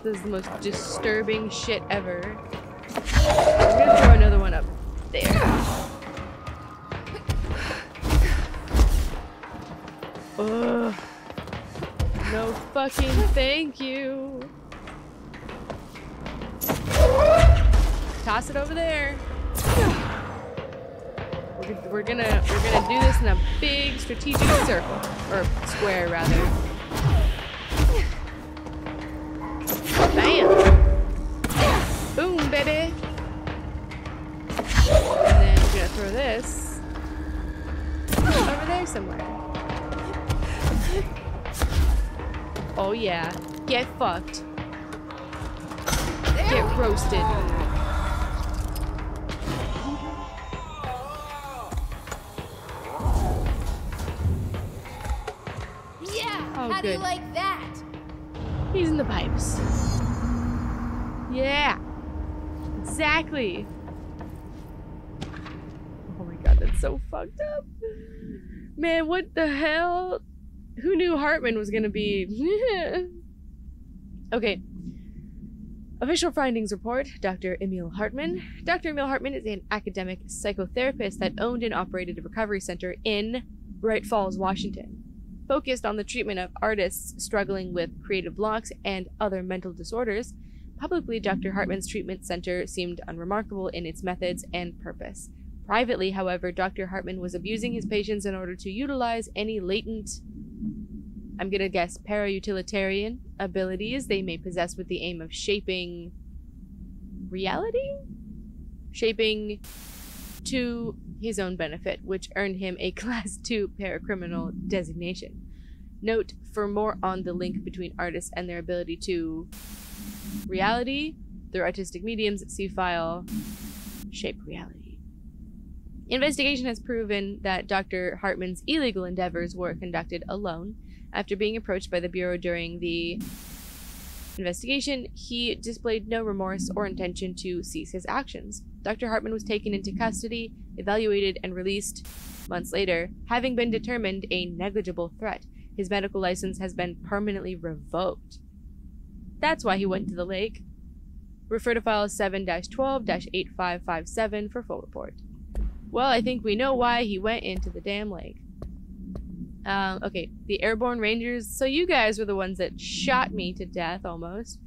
Speaker 1: This is the most disturbing shit ever. I'm gonna throw another one up there. Fucking thank you. Toss it over there. We're, we're gonna we're gonna do this in a big strategic circle or square rather. Bam! Boom, baby. And then we're gonna throw this over there somewhere. Oh yeah, get fucked. Get roasted.
Speaker 8: Yeah,
Speaker 1: Oh,
Speaker 8: how do you like that?
Speaker 1: He's in the pipes. Yeah. Exactly. Oh my god, that's so fucked up. Man, what the hell? Who knew Hartman was gonna be? okay. Official findings report Dr. Emil Hartman. Dr. Emil Hartman is an academic psychotherapist that owned and operated a recovery center in Bright Falls, Washington focused on the treatment of artists struggling with creative blocks and other mental disorders, publicly, Dr. Hartman's treatment center seemed unremarkable in its methods and purpose. Privately, however, Dr. Hartman was abusing his patients in order to utilize any latent, I'm gonna guess, para-utilitarian abilities they may possess with the aim of shaping reality? Shaping to his own benefit, which earned him a Class 2 paracriminal designation. Note for more on the link between artists and their ability to reality through artistic mediums, see file shape reality. Investigation has proven that Dr. Hartman's illegal endeavors were conducted alone. After being approached by the Bureau during the investigation, he displayed no remorse or intention to cease his actions. Dr. Hartman was taken into custody, evaluated, and released months later, having been determined a negligible threat. His medical license has been permanently revoked. That's why he went to the lake. Refer to file 7 12 8557 for full report. Well, I think we know why he went into the damn lake. Um, okay, the Airborne Rangers. So you guys were the ones that shot me to death almost.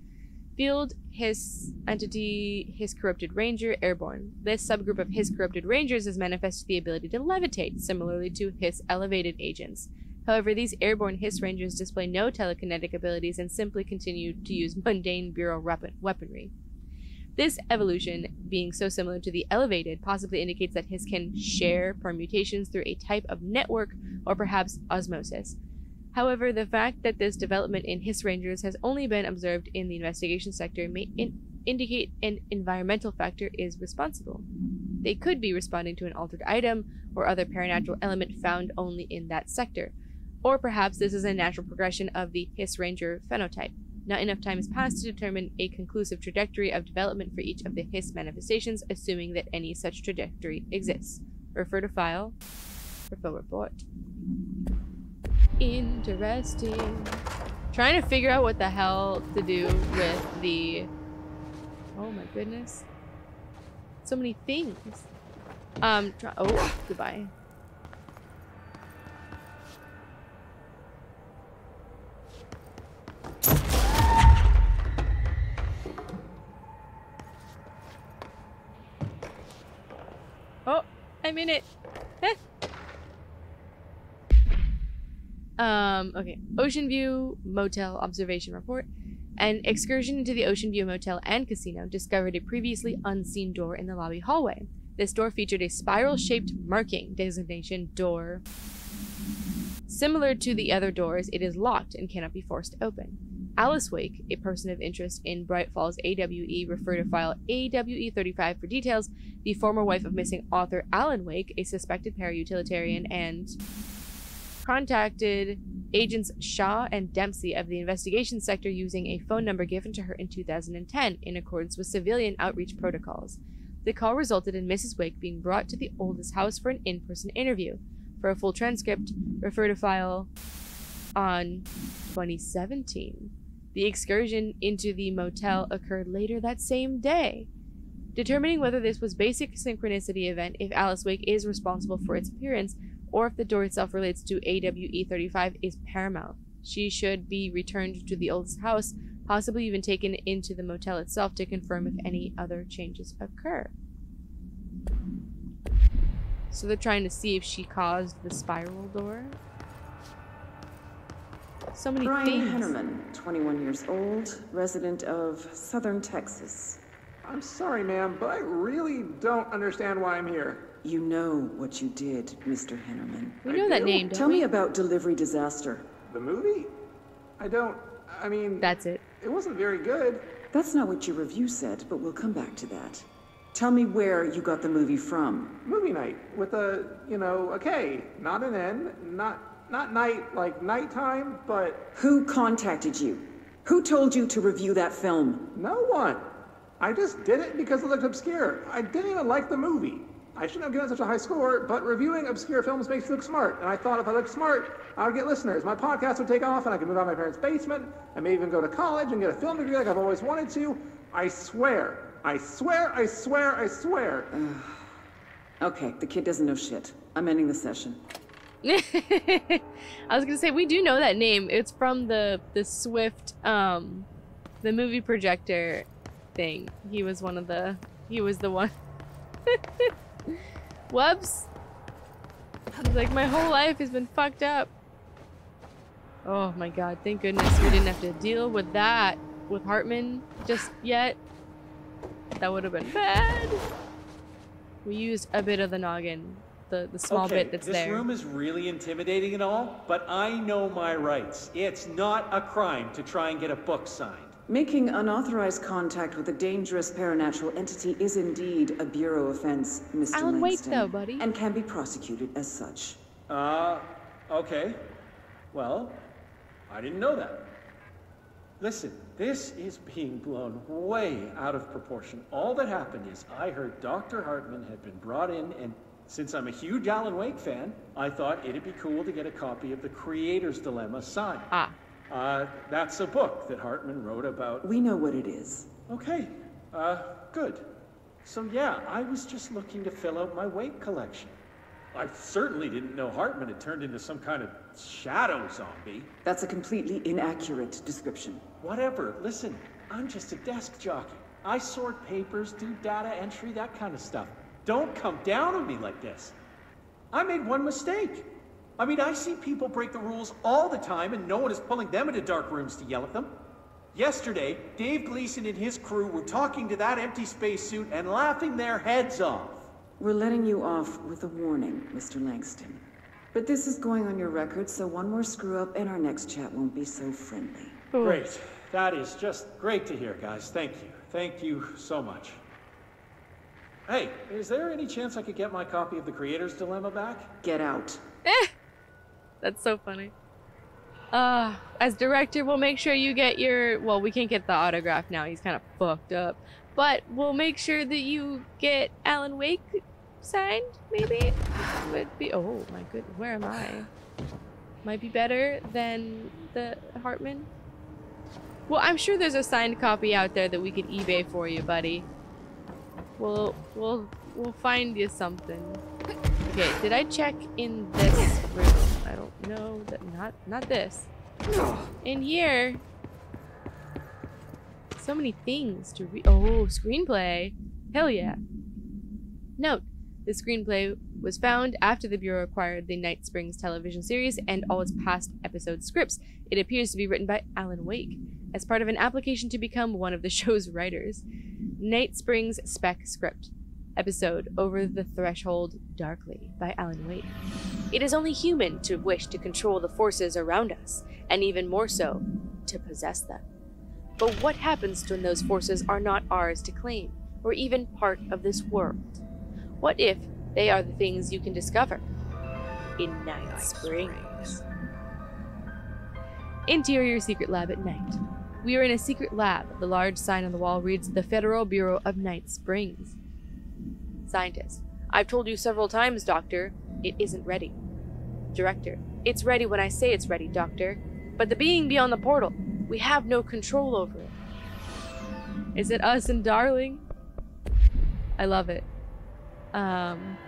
Speaker 1: Field Hiss entity, Hiss corrupted ranger, airborne. This subgroup of Hiss corrupted rangers has manifested the ability to levitate, similarly to Hiss elevated agents. However, these airborne Hiss Rangers display no telekinetic abilities and simply continue to use mundane Bureau weapon- weaponry. This evolution, being so similar to the elevated, possibly indicates that Hiss can share permutations through a type of network or perhaps osmosis. However, the fact that this development in Hiss Rangers has only been observed in the investigation sector may in- indicate an environmental factor is responsible. They could be responding to an altered item or other paranatural element found only in that sector. Or perhaps this is a natural progression of the Hiss Ranger phenotype. Not enough time has passed to determine a conclusive trajectory of development for each of the Hiss manifestations, assuming that any such trajectory exists. Refer to file for full report. Interesting. Trying to figure out what the hell to do with the. Oh my goodness. So many things. Um. Oh, goodbye. I'm in it. Um, okay. Ocean View Motel Observation Report. An excursion into the Ocean View Motel and Casino discovered a previously unseen door in the lobby hallway. This door featured a spiral shaped marking designation door. Similar to the other doors, it is locked and cannot be forced open. Alice Wake, a person of interest in Bright Falls AWE, refer to file AWE 35 for details. The former wife of missing author Alan Wake, a suspected para-utilitarian, and contacted agents Shaw and Dempsey of the investigation sector using a phone number given to her in 2010 in accordance with civilian outreach protocols. The call resulted in Mrs. Wake being brought to the oldest house for an in person interview. For a full transcript, refer to file on 2017. The excursion into the motel occurred later that same day. Determining whether this was basic synchronicity event if Alice Wake is responsible for its appearance or if the door itself relates to AWE 35 is paramount. she should be returned to the oldest house, possibly even taken into the motel itself to confirm if any other changes occur. So they're trying to see if she caused the spiral door. So many
Speaker 9: Brian
Speaker 1: things.
Speaker 9: Hennerman, 21 years old, resident of southern Texas.
Speaker 10: I'm sorry, ma'am, but I really don't understand why I'm here.
Speaker 9: You know what you did, Mr. Hennerman.
Speaker 1: We know that
Speaker 10: do.
Speaker 1: name, don't
Speaker 9: Tell
Speaker 1: we?
Speaker 9: me about Delivery Disaster.
Speaker 10: The movie? I don't. I mean,
Speaker 1: That's it.
Speaker 10: it wasn't very good.
Speaker 9: That's not what your review said, but we'll come back to that. Tell me where you got the movie from.
Speaker 10: Movie night with a, you know, a K, not an N, not not night like nighttime, but
Speaker 9: Who contacted you? Who told you to review that film?
Speaker 10: no one. I just did it because it looked obscure. I didn't even like the movie. I shouldn't have given it such a high score, but reviewing obscure films makes you look smart. And I thought if I looked smart, I would get listeners. My podcast would take off, and I could move out of my parents' basement. I may even go to college and get a film degree like I've always wanted to. I swear, I swear, I swear, I swear.
Speaker 9: Okay, the kid doesn't know shit. I'm ending the session.
Speaker 1: I was gonna say we do know that name. It's from the the Swift um the movie projector thing. He was one of the he was the one. Whoops. Like my whole life has been fucked up. Oh my god, thank goodness we didn't have to deal with that with Hartman just yet. That would have been bad. We used a bit of the noggin. The the small
Speaker 11: okay,
Speaker 1: bit that's
Speaker 11: this
Speaker 1: there.
Speaker 11: room is really intimidating and all, but I know my rights. It's not a crime to try and get a book signed.
Speaker 9: Making unauthorized contact with a dangerous paranatural entity is indeed a bureau offense, Mr.
Speaker 1: Alan Wake,
Speaker 9: Langston,
Speaker 1: though, buddy.
Speaker 9: and can be prosecuted as such.
Speaker 11: Uh, okay. Well, I didn't know that. Listen, this is being blown way out of proportion. All that happened is I heard Dr. Hartman had been brought in, and since I'm a huge Alan Wake fan, I thought it'd be cool to get a copy of The Creator's Dilemma signed.
Speaker 1: Ah.
Speaker 11: Uh, that's a book that Hartman wrote about.
Speaker 9: We know what it is.
Speaker 11: Okay, uh, good. So yeah, I was just looking to fill out my Wake collection. I certainly didn't know Hartman had turned into some kind of shadow zombie.
Speaker 9: That's a completely inaccurate description.
Speaker 11: Whatever, listen, I'm just a desk jockey. I sort papers, do data entry, that kind of stuff. Don't come down on me like this. I made one mistake. I mean, I see people break the rules all the time, and no one is pulling them into dark rooms to yell at them. Yesterday, Dave Gleason and his crew were talking to that empty spacesuit and laughing their heads off.
Speaker 9: We're letting you off with a warning, Mr. Langston. But this is going on your record, so one more screw up and our next chat won't be so friendly.
Speaker 11: Great. That is just great to hear, guys. Thank you. Thank you so much. Hey, is there any chance I could get my copy of The Creator's Dilemma back?
Speaker 9: Get out.
Speaker 1: Eh. That's so funny. Uh, as director, we'll make sure you get your. Well, we can't get the autograph now. He's kind of fucked up. But we'll make sure that you get Alan Wake signed, maybe? Would be. Oh my good. Where am I? Might be better than the Hartman. Well, I'm sure there's a signed copy out there that we could eBay for you, buddy. We'll we'll we'll find you something. Okay, did I check in this room? I don't know that not not this. In here. So many things to read. Oh, screenplay. Hell yeah. Note, the screenplay was found after the Bureau acquired the Night Springs television series and all its past episode scripts. It appears to be written by Alan Wake as part of an application to become one of the show's writers. Night Springs spec script. Episode Over the Threshold Darkly by Alan Wake. It is only human to wish to control the forces around us, and even more so, to possess them. But what happens when those forces are not ours to claim, or even part of this world? What if they are the things you can discover in Night Springs? Interior Secret Lab at night. We are in a secret lab. The large sign on the wall reads the Federal Bureau of Night Springs. Scientist. I've told you several times, Doctor, it isn't ready. Director. It's ready when I say it's ready, Doctor. But the being beyond the portal, we have no control over it. Is it us and Darling? I love it. Um,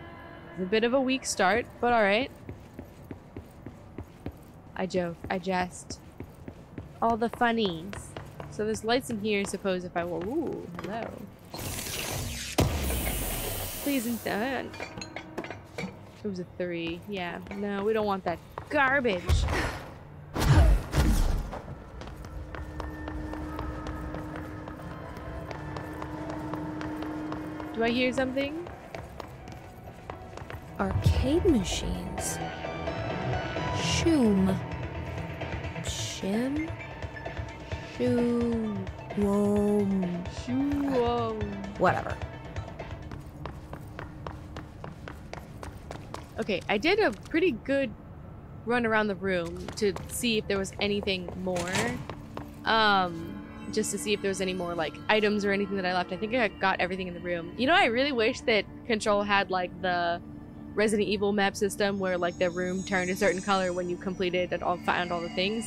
Speaker 1: a bit of a weak start, but alright. I joke, I jest. all the funnies. So there's lights in here, suppose, if I will. Ooh, hello. Please, uh, it was a three. Yeah, no, we don't want that garbage. Do I hear something?
Speaker 3: Arcade machines. Shoom. Shim? Shoo. Whoa.
Speaker 1: Shoo.
Speaker 3: Whatever.
Speaker 1: Okay, I did a pretty good run around the room to see if there was anything more. Um, just to see if there was any more like items or anything that I left. I think I got everything in the room. You know, I really wish that Control had like the Resident Evil map system where like the room turned a certain color when you completed and all found all the things.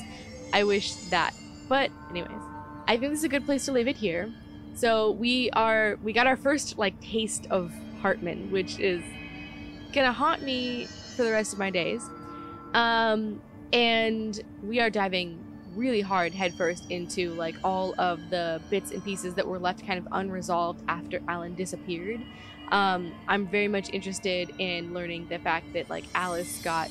Speaker 1: I wish that. But anyways, I think this is a good place to leave it here. So we are we got our first like taste of Hartman, which is gonna haunt me for the rest of my days. Um, and we are diving really hard headfirst into like all of the bits and pieces that were left kind of unresolved after Alan disappeared. Um, I'm very much interested in learning the fact that like Alice got,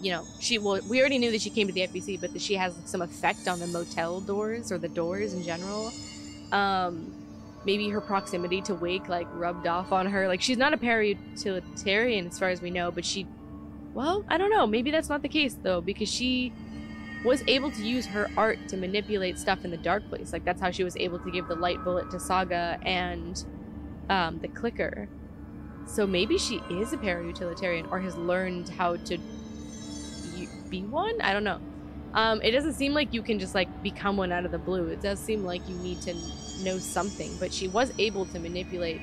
Speaker 1: you know, she well, we already knew that she came to the FBC, but that she has some effect on the motel doors or the doors in general. Um, maybe her proximity to Wake like rubbed off on her. Like she's not a para-utilitarian as far as we know, but she, well, I don't know. Maybe that's not the case though, because she was able to use her art to manipulate stuff in the dark place. Like that's how she was able to give the light bullet to Saga and um, the clicker. So maybe she is a para-utilitarian or has learned how to be one. I don't know. Um, it doesn't seem like you can just like become one out of the blue. It does seem like you need to know something, but she was able to manipulate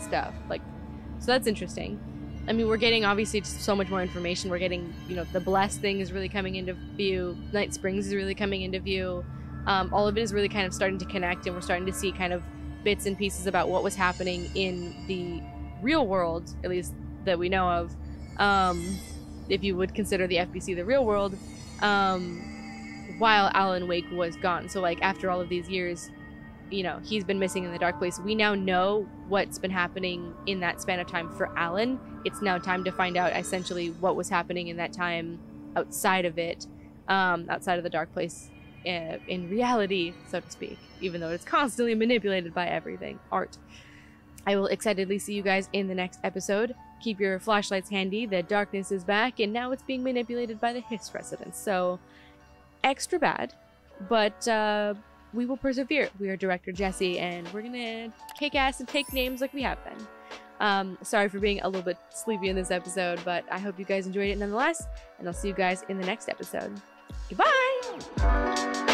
Speaker 1: stuff. Like, so that's interesting. I mean, we're getting obviously so much more information. We're getting, you know, the Blessed thing is really coming into view. Night Springs is really coming into view. Um, all of it is really kind of starting to connect, and we're starting to see kind of bits and pieces about what was happening in the real world, at least that we know of. Um, if you would consider the FBC the real world, um, while Alan Wake was gone. So, like, after all of these years, you know, he's been missing in the dark place. We now know what's been happening in that span of time for Alan. It's now time to find out essentially what was happening in that time outside of it, um, outside of the dark place in reality, so to speak, even though it's constantly manipulated by everything. Art. I will excitedly see you guys in the next episode. Keep your flashlights handy. The darkness is back, and now it's being manipulated by the Hiss residents. So, extra bad, but uh, we will persevere. We are Director Jesse, and we're gonna kick ass and take names like we have been. Um, sorry for being a little bit sleepy in this episode, but I hope you guys enjoyed it nonetheless, and I'll see you guys in the next episode. Goodbye.